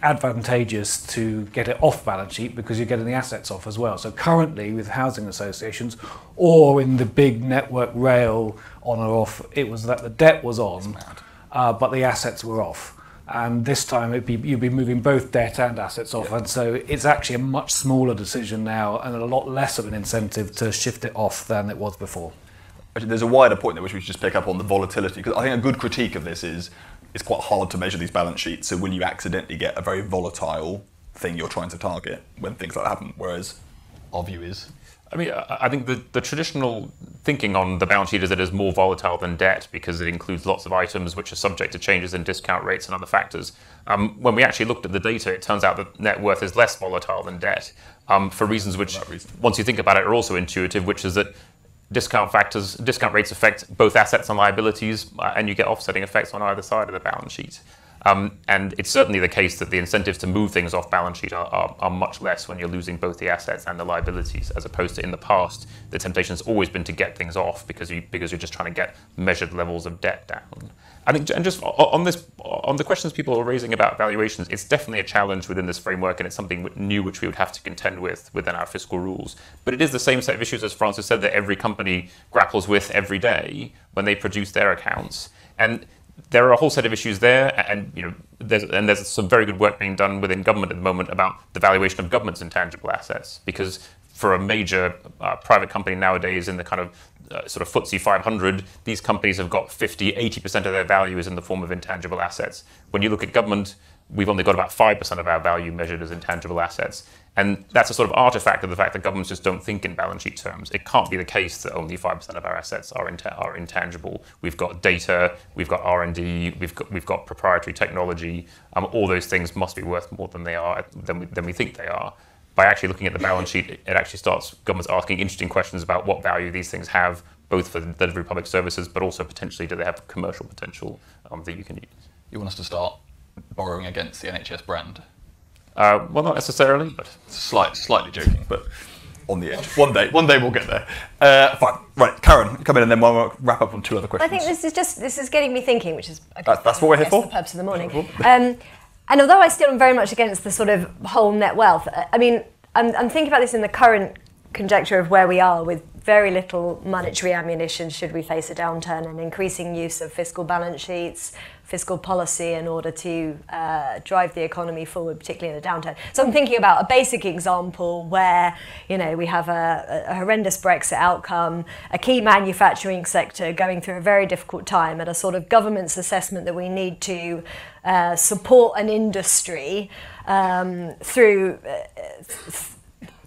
advantageous to get it off balance sheet because you're getting the assets off as well. So currently with housing associations or in the big network rail on or off, it was that the debt was on, uh, but the assets were off. And this time it'd be, you'd be moving both debt and assets off. And so it's actually a much smaller decision now and a lot less of an incentive to shift it off than it was before. Actually, there's a wider point there which we should just pick up on the volatility because I think a good critique of this is it's quite hard to measure these balance sheets. So will you accidentally get a very volatile thing you're trying to target when things like that happen? Whereas our view is I mean, I think the, the traditional thinking on the balance sheet is that it is more volatile than debt because it includes lots of items which are subject to changes in discount rates and other factors. Um, when we actually looked at the data, it turns out that net worth is less volatile than debt um, for reasons which, once you think about it, are also intuitive, which is that discount factors, discount rates affect both assets and liabilities, uh, and you get offsetting effects on either side of the balance sheet. Um, and it's certainly the case that the incentives to move things off balance sheet are, are, are much less when you're losing both the assets and the liabilities, as opposed to in the past, the temptation has always been to get things off because you because you're just trying to get measured levels of debt down. I think, and just on this, on the questions people are raising about valuations, it's definitely a challenge within this framework, and it's something new which we would have to contend with within our fiscal rules. But it is the same set of issues as Frances said that every company grapples with every day when they produce their accounts, and there are a whole set of issues there, and you know, there's, and there's some very good work being done within government at the moment about the valuation of government's intangible assets. Because for a major uh, private company nowadays in the kind of uh, sort of FTSE 500, these companies have got 50, 80% of their value is in the form of intangible assets. When you look at government, we've only got about 5% of our value measured as intangible assets. And that's a sort of artifact of the fact that governments just don't think in balance sheet terms. It can't be the case that only 5% of our assets are, are intangible. We've got data, we've got R&D, we've got, we've got proprietary technology. Um, all those things must be worth more than they are, than we, than we think they are. By actually looking at the balance sheet, it actually starts governments asking interesting questions about what value these things have, both for the delivery of public services, but also potentially do they have commercial potential um, that you can use. you want us to start borrowing against the NHS brand. Uh, well, not necessarily, but Slight, slightly joking, but on the edge. One day, one day we'll get there. Uh, fine, right, Karen, come in, and then we'll wrap up on two other questions. I think this is just this is getting me thinking, which is That- that's what we're here for. The purpose of the morning. [laughs] Um, and although I still am very much against the sort of whole net wealth, I mean, I'm, I'm thinking about this in the current conjecture of where we are with very little monetary ammunition should we face a downturn and increasing use of fiscal balance sheets, fiscal policy in order to uh, drive the economy forward, particularly in a downturn. So I'm thinking about a basic example where, you know, we have a, a horrendous Brexit outcome, a key manufacturing sector going through a very difficult time, and a sort of government's assessment that we need to uh, support an industry um, through uh,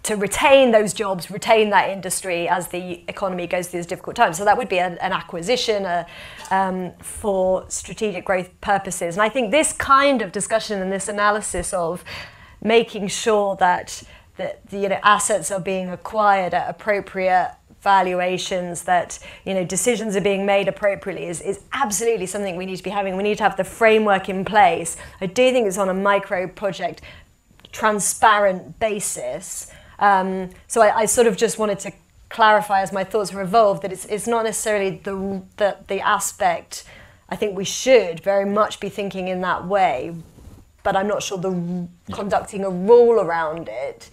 to retain those jobs, retain that industry as the economy goes through this difficult time. So that would be an, an acquisition uh, um, for strategic growth purposes. And I think this kind of discussion and this analysis of making sure that that the you know, assets are being acquired at appropriate valuations that you know decisions are being made appropriately is, is absolutely something we need to be having we need to have the framework in place i do think it's on a micro project transparent basis um, so I, I sort of just wanted to clarify as my thoughts have evolved that it's, it's not necessarily the, the, the aspect I think we should very much be thinking in that way, but I'm not sure the conducting a rule around it.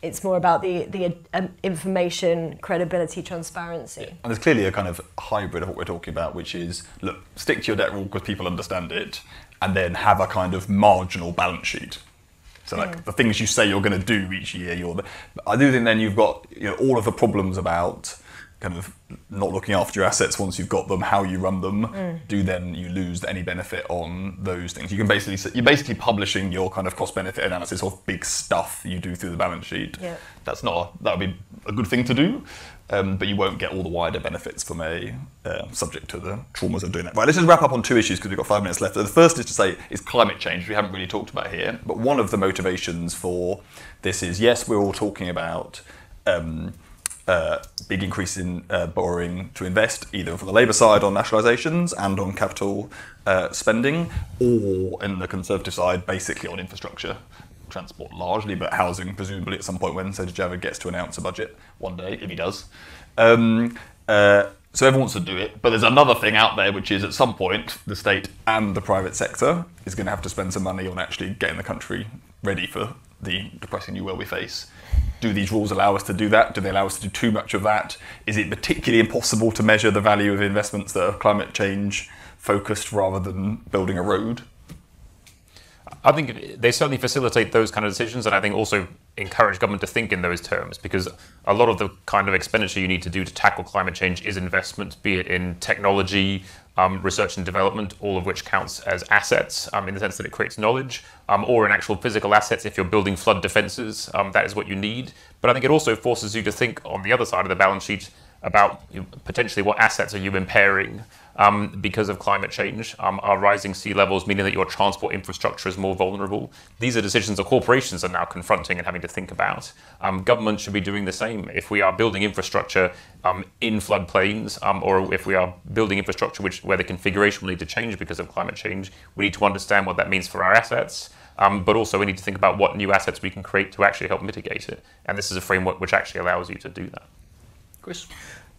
It's more about the the um, information, credibility, transparency. And there's clearly a kind of hybrid of what we're talking about, which is look, stick to your debt rule because people understand it, and then have a kind of marginal balance sheet. So like the things you say you're going to do each year, you're. I do think then you've got you know all of the problems about kind of not looking after your assets once you've got them, how you run them. Mm. Do then you lose any benefit on those things? You can basically you're basically publishing your kind of cost benefit analysis of big stuff you do through the balance sheet. Yeah. That's not that would be a good thing to do. Um, but you won't get all the wider benefits from a uh, subject to the traumas of doing that. Right, let's just wrap up on two issues because we've got five minutes left. The first is to say is climate change, we haven't really talked about here. But one of the motivations for this is yes, we're all talking about um, uh, big increase in uh, borrowing to invest, either from the Labour side on nationalisations and on capital uh, spending, or in the Conservative side, basically on infrastructure transport largely, but housing presumably at some point when Sajid Javid gets to announce a budget one day, if he does. Um, uh, so everyone wants to do it, but there's another thing out there, which is at some point the state and the private sector is going to have to spend some money on actually getting the country ready for the depressing new world we face. Do these rules allow us to do that? Do they allow us to do too much of that? Is it particularly impossible to measure the value of investments that are climate change focused rather than building a road? I think they certainly facilitate those kind of decisions, and I think also encourage government to think in those terms because a lot of the kind of expenditure you need to do to tackle climate change is investment, be it in technology, um, research and development, all of which counts as assets um, in the sense that it creates knowledge, um, or in actual physical assets if you're building flood defences, um, that is what you need. But I think it also forces you to think on the other side of the balance sheet about potentially what assets are you impairing um, because of climate change? Um, are rising sea levels meaning that your transport infrastructure is more vulnerable? These are decisions that corporations are now confronting and having to think about. Um, government should be doing the same. If we are building infrastructure um, in floodplains, um, or if we are building infrastructure which where the configuration will need to change because of climate change, we need to understand what that means for our assets. Um, but also, we need to think about what new assets we can create to actually help mitigate it. And this is a framework which actually allows you to do that. Chris?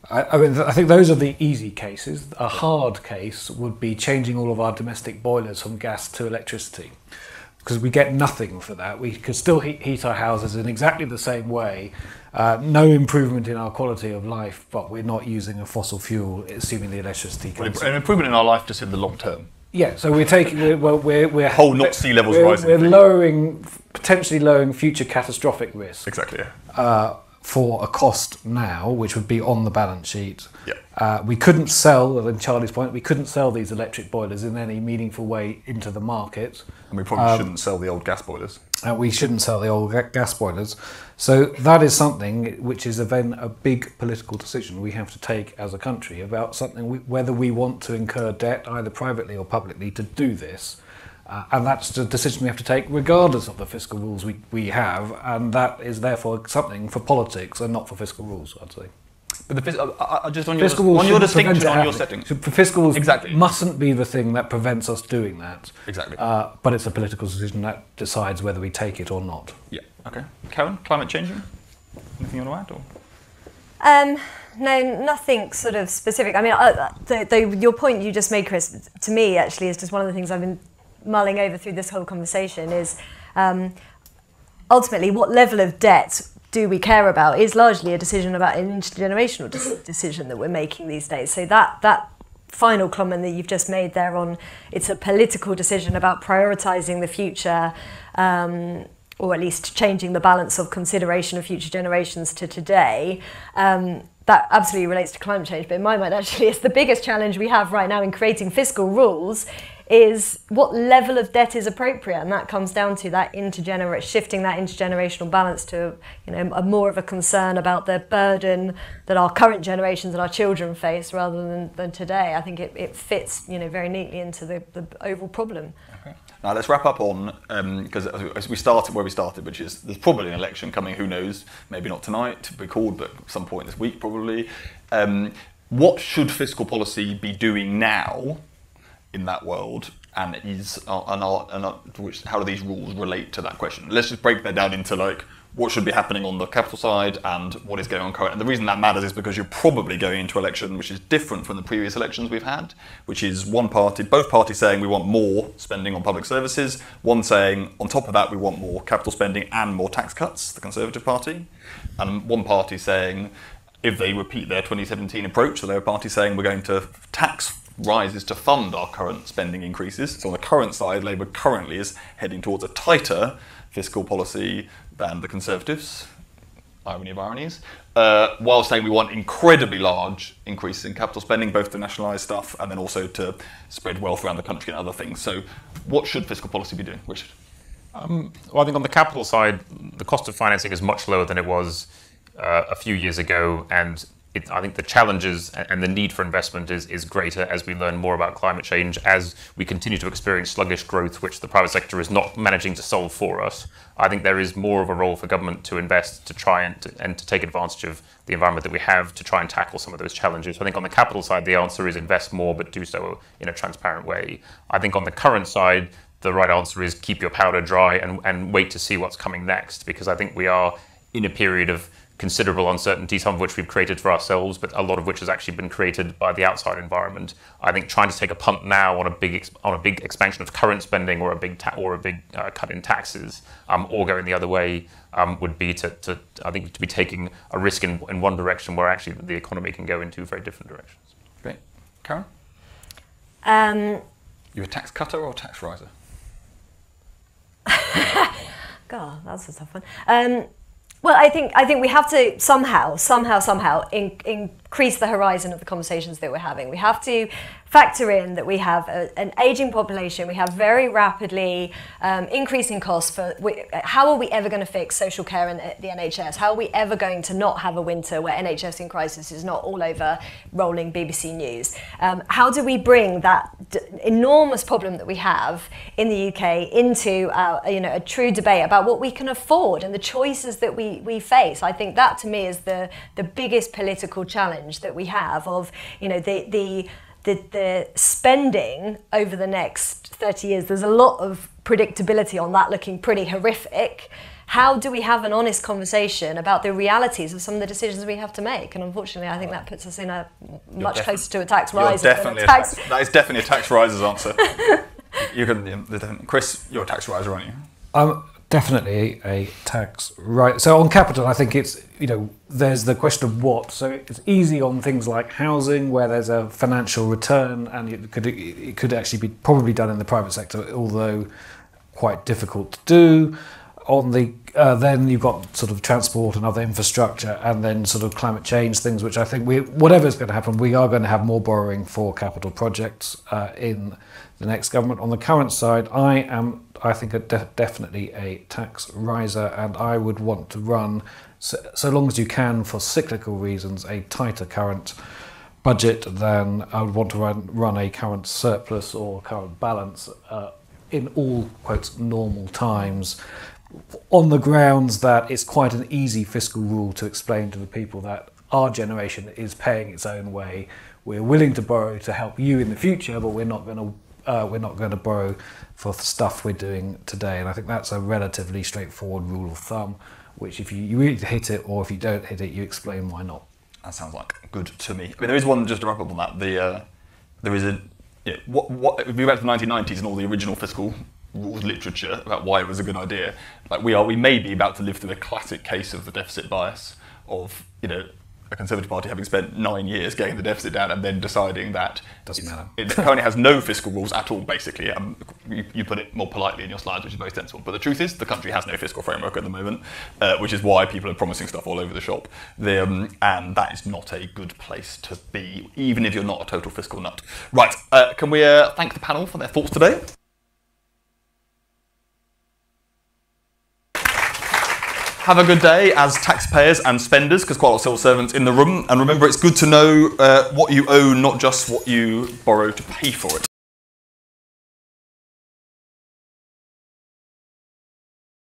I, I mean, I think those are the easy cases. A hard case would be changing all of our domestic boilers from gas to electricity, because we get nothing for that. We could still heat, heat our houses in exactly the same way. Uh, no improvement in our quality of life, but we're not using a fossil fuel, assuming the electricity comes. an improvement in our life just in the long term. Yeah, so we're taking we're well, we're we're Whole not sea levels we're, rising We're thing. lowering potentially lowering future catastrophic risk Exactly. Yeah. uh, for a cost now, which would be on the balance sheet. Yeah. Uh, we couldn't sell, in Charlie's point, we couldn't sell these electric boilers in any meaningful way into the market. And we probably shouldn't sell the old gas boilers. Uh, we shouldn't sell the old ga- gas boilers. So that is something which is a, then a big political decision we have to take as a country about something we, whether we want to incur debt either privately or publicly to do this. Uh, and that's the decision we have to take regardless of the fiscal rules we, we have. And that is therefore something for politics and not for fiscal rules, I'd say. But the phys- I, I- I just on your, Fiscal rules on your distinction it on your setting. So fiscal rules Exactly. mustn't be the thing that prevents us doing that. Exactly. Uh, but it's a political decision that decides whether we take it or not. Yeah. Okay. Karen, climate changing. Anything you want to add? Or? Um, no, nothing sort of specific. I mean, uh, the, the, your point you just made, Chris, to me actually is just one of the things I've been mulling over through this whole conversation is um, ultimately what level of debt do we care about is largely a decision about an intergenerational de- decision that we're making these days. So that that final comment that you've just made there on it's a political decision about prioritizing the future. Um, or at least changing the balance of consideration of future generations to today, um, that absolutely relates to climate change. But in my mind, actually, it's the biggest challenge we have right now in creating fiscal rules is what level of debt is appropriate, and that comes down to that intergener shifting that intergenerational balance to you know a more of a concern about the burden that our current generations and our children face rather than, than today. I think it, it fits you know very neatly into the, the overall problem. Okay. Now let's wrap up on because um, as we started where we started, which is there's probably an election coming. Who knows? Maybe not tonight to be called, but some point this week probably. Um, what should fiscal policy be doing now in that world and is and, are, and are, which, how do these rules relate to that question? Let's just break that down into like what should be happening on the capital side and what is going on currently. And the reason that matters is because you're probably going into election which is different from the previous elections we've had, which is one party, both parties saying we want more spending on public services, one saying on top of that we want more capital spending and more tax cuts, the Conservative Party, and one party saying if they repeat their 2017 approach, the Labour Party saying we're going to tax rises to fund our current spending increases. So on the current side, Labour currently is heading towards a tighter fiscal policy than the Conservatives. Irony of ironies. Uh, while saying we want incredibly large increases in capital spending, both to nationalise stuff and then also to spread wealth around the country and other things. So, what should fiscal policy be doing, Richard? Um, well, I think on the capital side, the cost of financing is much lower than it was uh, a few years ago, and it, I think the challenges and the need for investment is, is greater as we learn more about climate change, as we continue to experience sluggish growth, which the private sector is not managing to solve for us. I think there is more of a role for government to invest to try and to, and to take advantage of the environment that we have to try and tackle some of those challenges. So I think on the capital side, the answer is invest more, but do so in a transparent way. I think on the current side, the right answer is keep your powder dry and, and wait to see what's coming next, because I think we are in a period of considerable uncertainty, some of which we've created for ourselves, but a lot of which has actually been created by the outside environment. I think trying to take a punt now on a big on a big expansion of current spending or a big ta- or a big uh, cut in taxes, um, or going the other way, um, would be to, to, I think to be taking a risk in, in one direction where actually the economy can go in two very different directions. Great, Karen. Um, you a tax cutter or a tax riser? [laughs] God, that's a tough one. Um, well, I think I think we have to somehow, somehow, somehow in, increase the horizon of the conversations that we're having. We have to factor in that we have a, an aging population, we have very rapidly um, increasing costs for we, how are we ever going to fix social care in the NHS? How are we ever going to not have a winter where NHS in crisis is not all over rolling BBC News? Um, how do we bring that enormous problem that we have in the UK into uh, you know a true debate about what we can afford and the choices that we, we face? I think that to me is the the biggest political challenge that we have of you know the the the, the spending over the next 30 years, there's a lot of predictability on that looking pretty horrific. How do we have an honest conversation about the realities of some of the decisions we have to make? And unfortunately, I think that puts us in a much defi- closer to a tax You're rise. definitely a tax, that is definitely a tax riser's answer. [laughs] you can, yeah, Chris, you're a tax riser, aren't you? Um, definitely a tax right. So on capital, I think it's you know there's the question of what. So it's easy on things like housing, where there's a financial return, and it could it could actually be probably done in the private sector, although quite difficult to do. On the uh, then you've got sort of transport and other infrastructure, and then sort of climate change things, which I think we whatever's going to happen, we are going to have more borrowing for capital projects uh, in the next government. On the current side, I am I think are de- definitely a tax riser, and I would want to run so, so long as you can for cyclical reasons a tighter current budget than I would want to run, run a current surplus or current balance uh, in all quotes normal times on the grounds that it's quite an easy fiscal rule to explain to the people that our generation is paying its own way. We're willing to borrow to help you in the future, but we're not going to uh, we're not going to borrow for stuff we're doing today. And I think that's a relatively straightforward rule of thumb. which if you, you really hit it or if you don't hit it, you explain why not. That sounds like good to me. I mean, there is one just to wrap up on that. The uh, there is a know, what what if we back to the 1990s and all the original fiscal rules literature about why it was a good idea. Like we are, we may be about to live through the classic case of the deficit bias of you know a Conservative Party having spent nine years getting the deficit down and then deciding that Doesn't matter. it currently has no fiscal rules at all. Basically, um, you, you put it more politely in your slides, which is most sensible. But the truth is, the country has no fiscal framework at the moment, uh, which is why people are promising stuff all over the shop. The, um, and that is not a good place to be, even if you're not a total fiscal nut. Right? Uh, can we uh, thank the panel for their thoughts today? Have a good day as taxpayers and spenders, because quite a lot of civil servants in the room. And remember, it's good to know uh, what you owe, not just what you borrow to pay for it.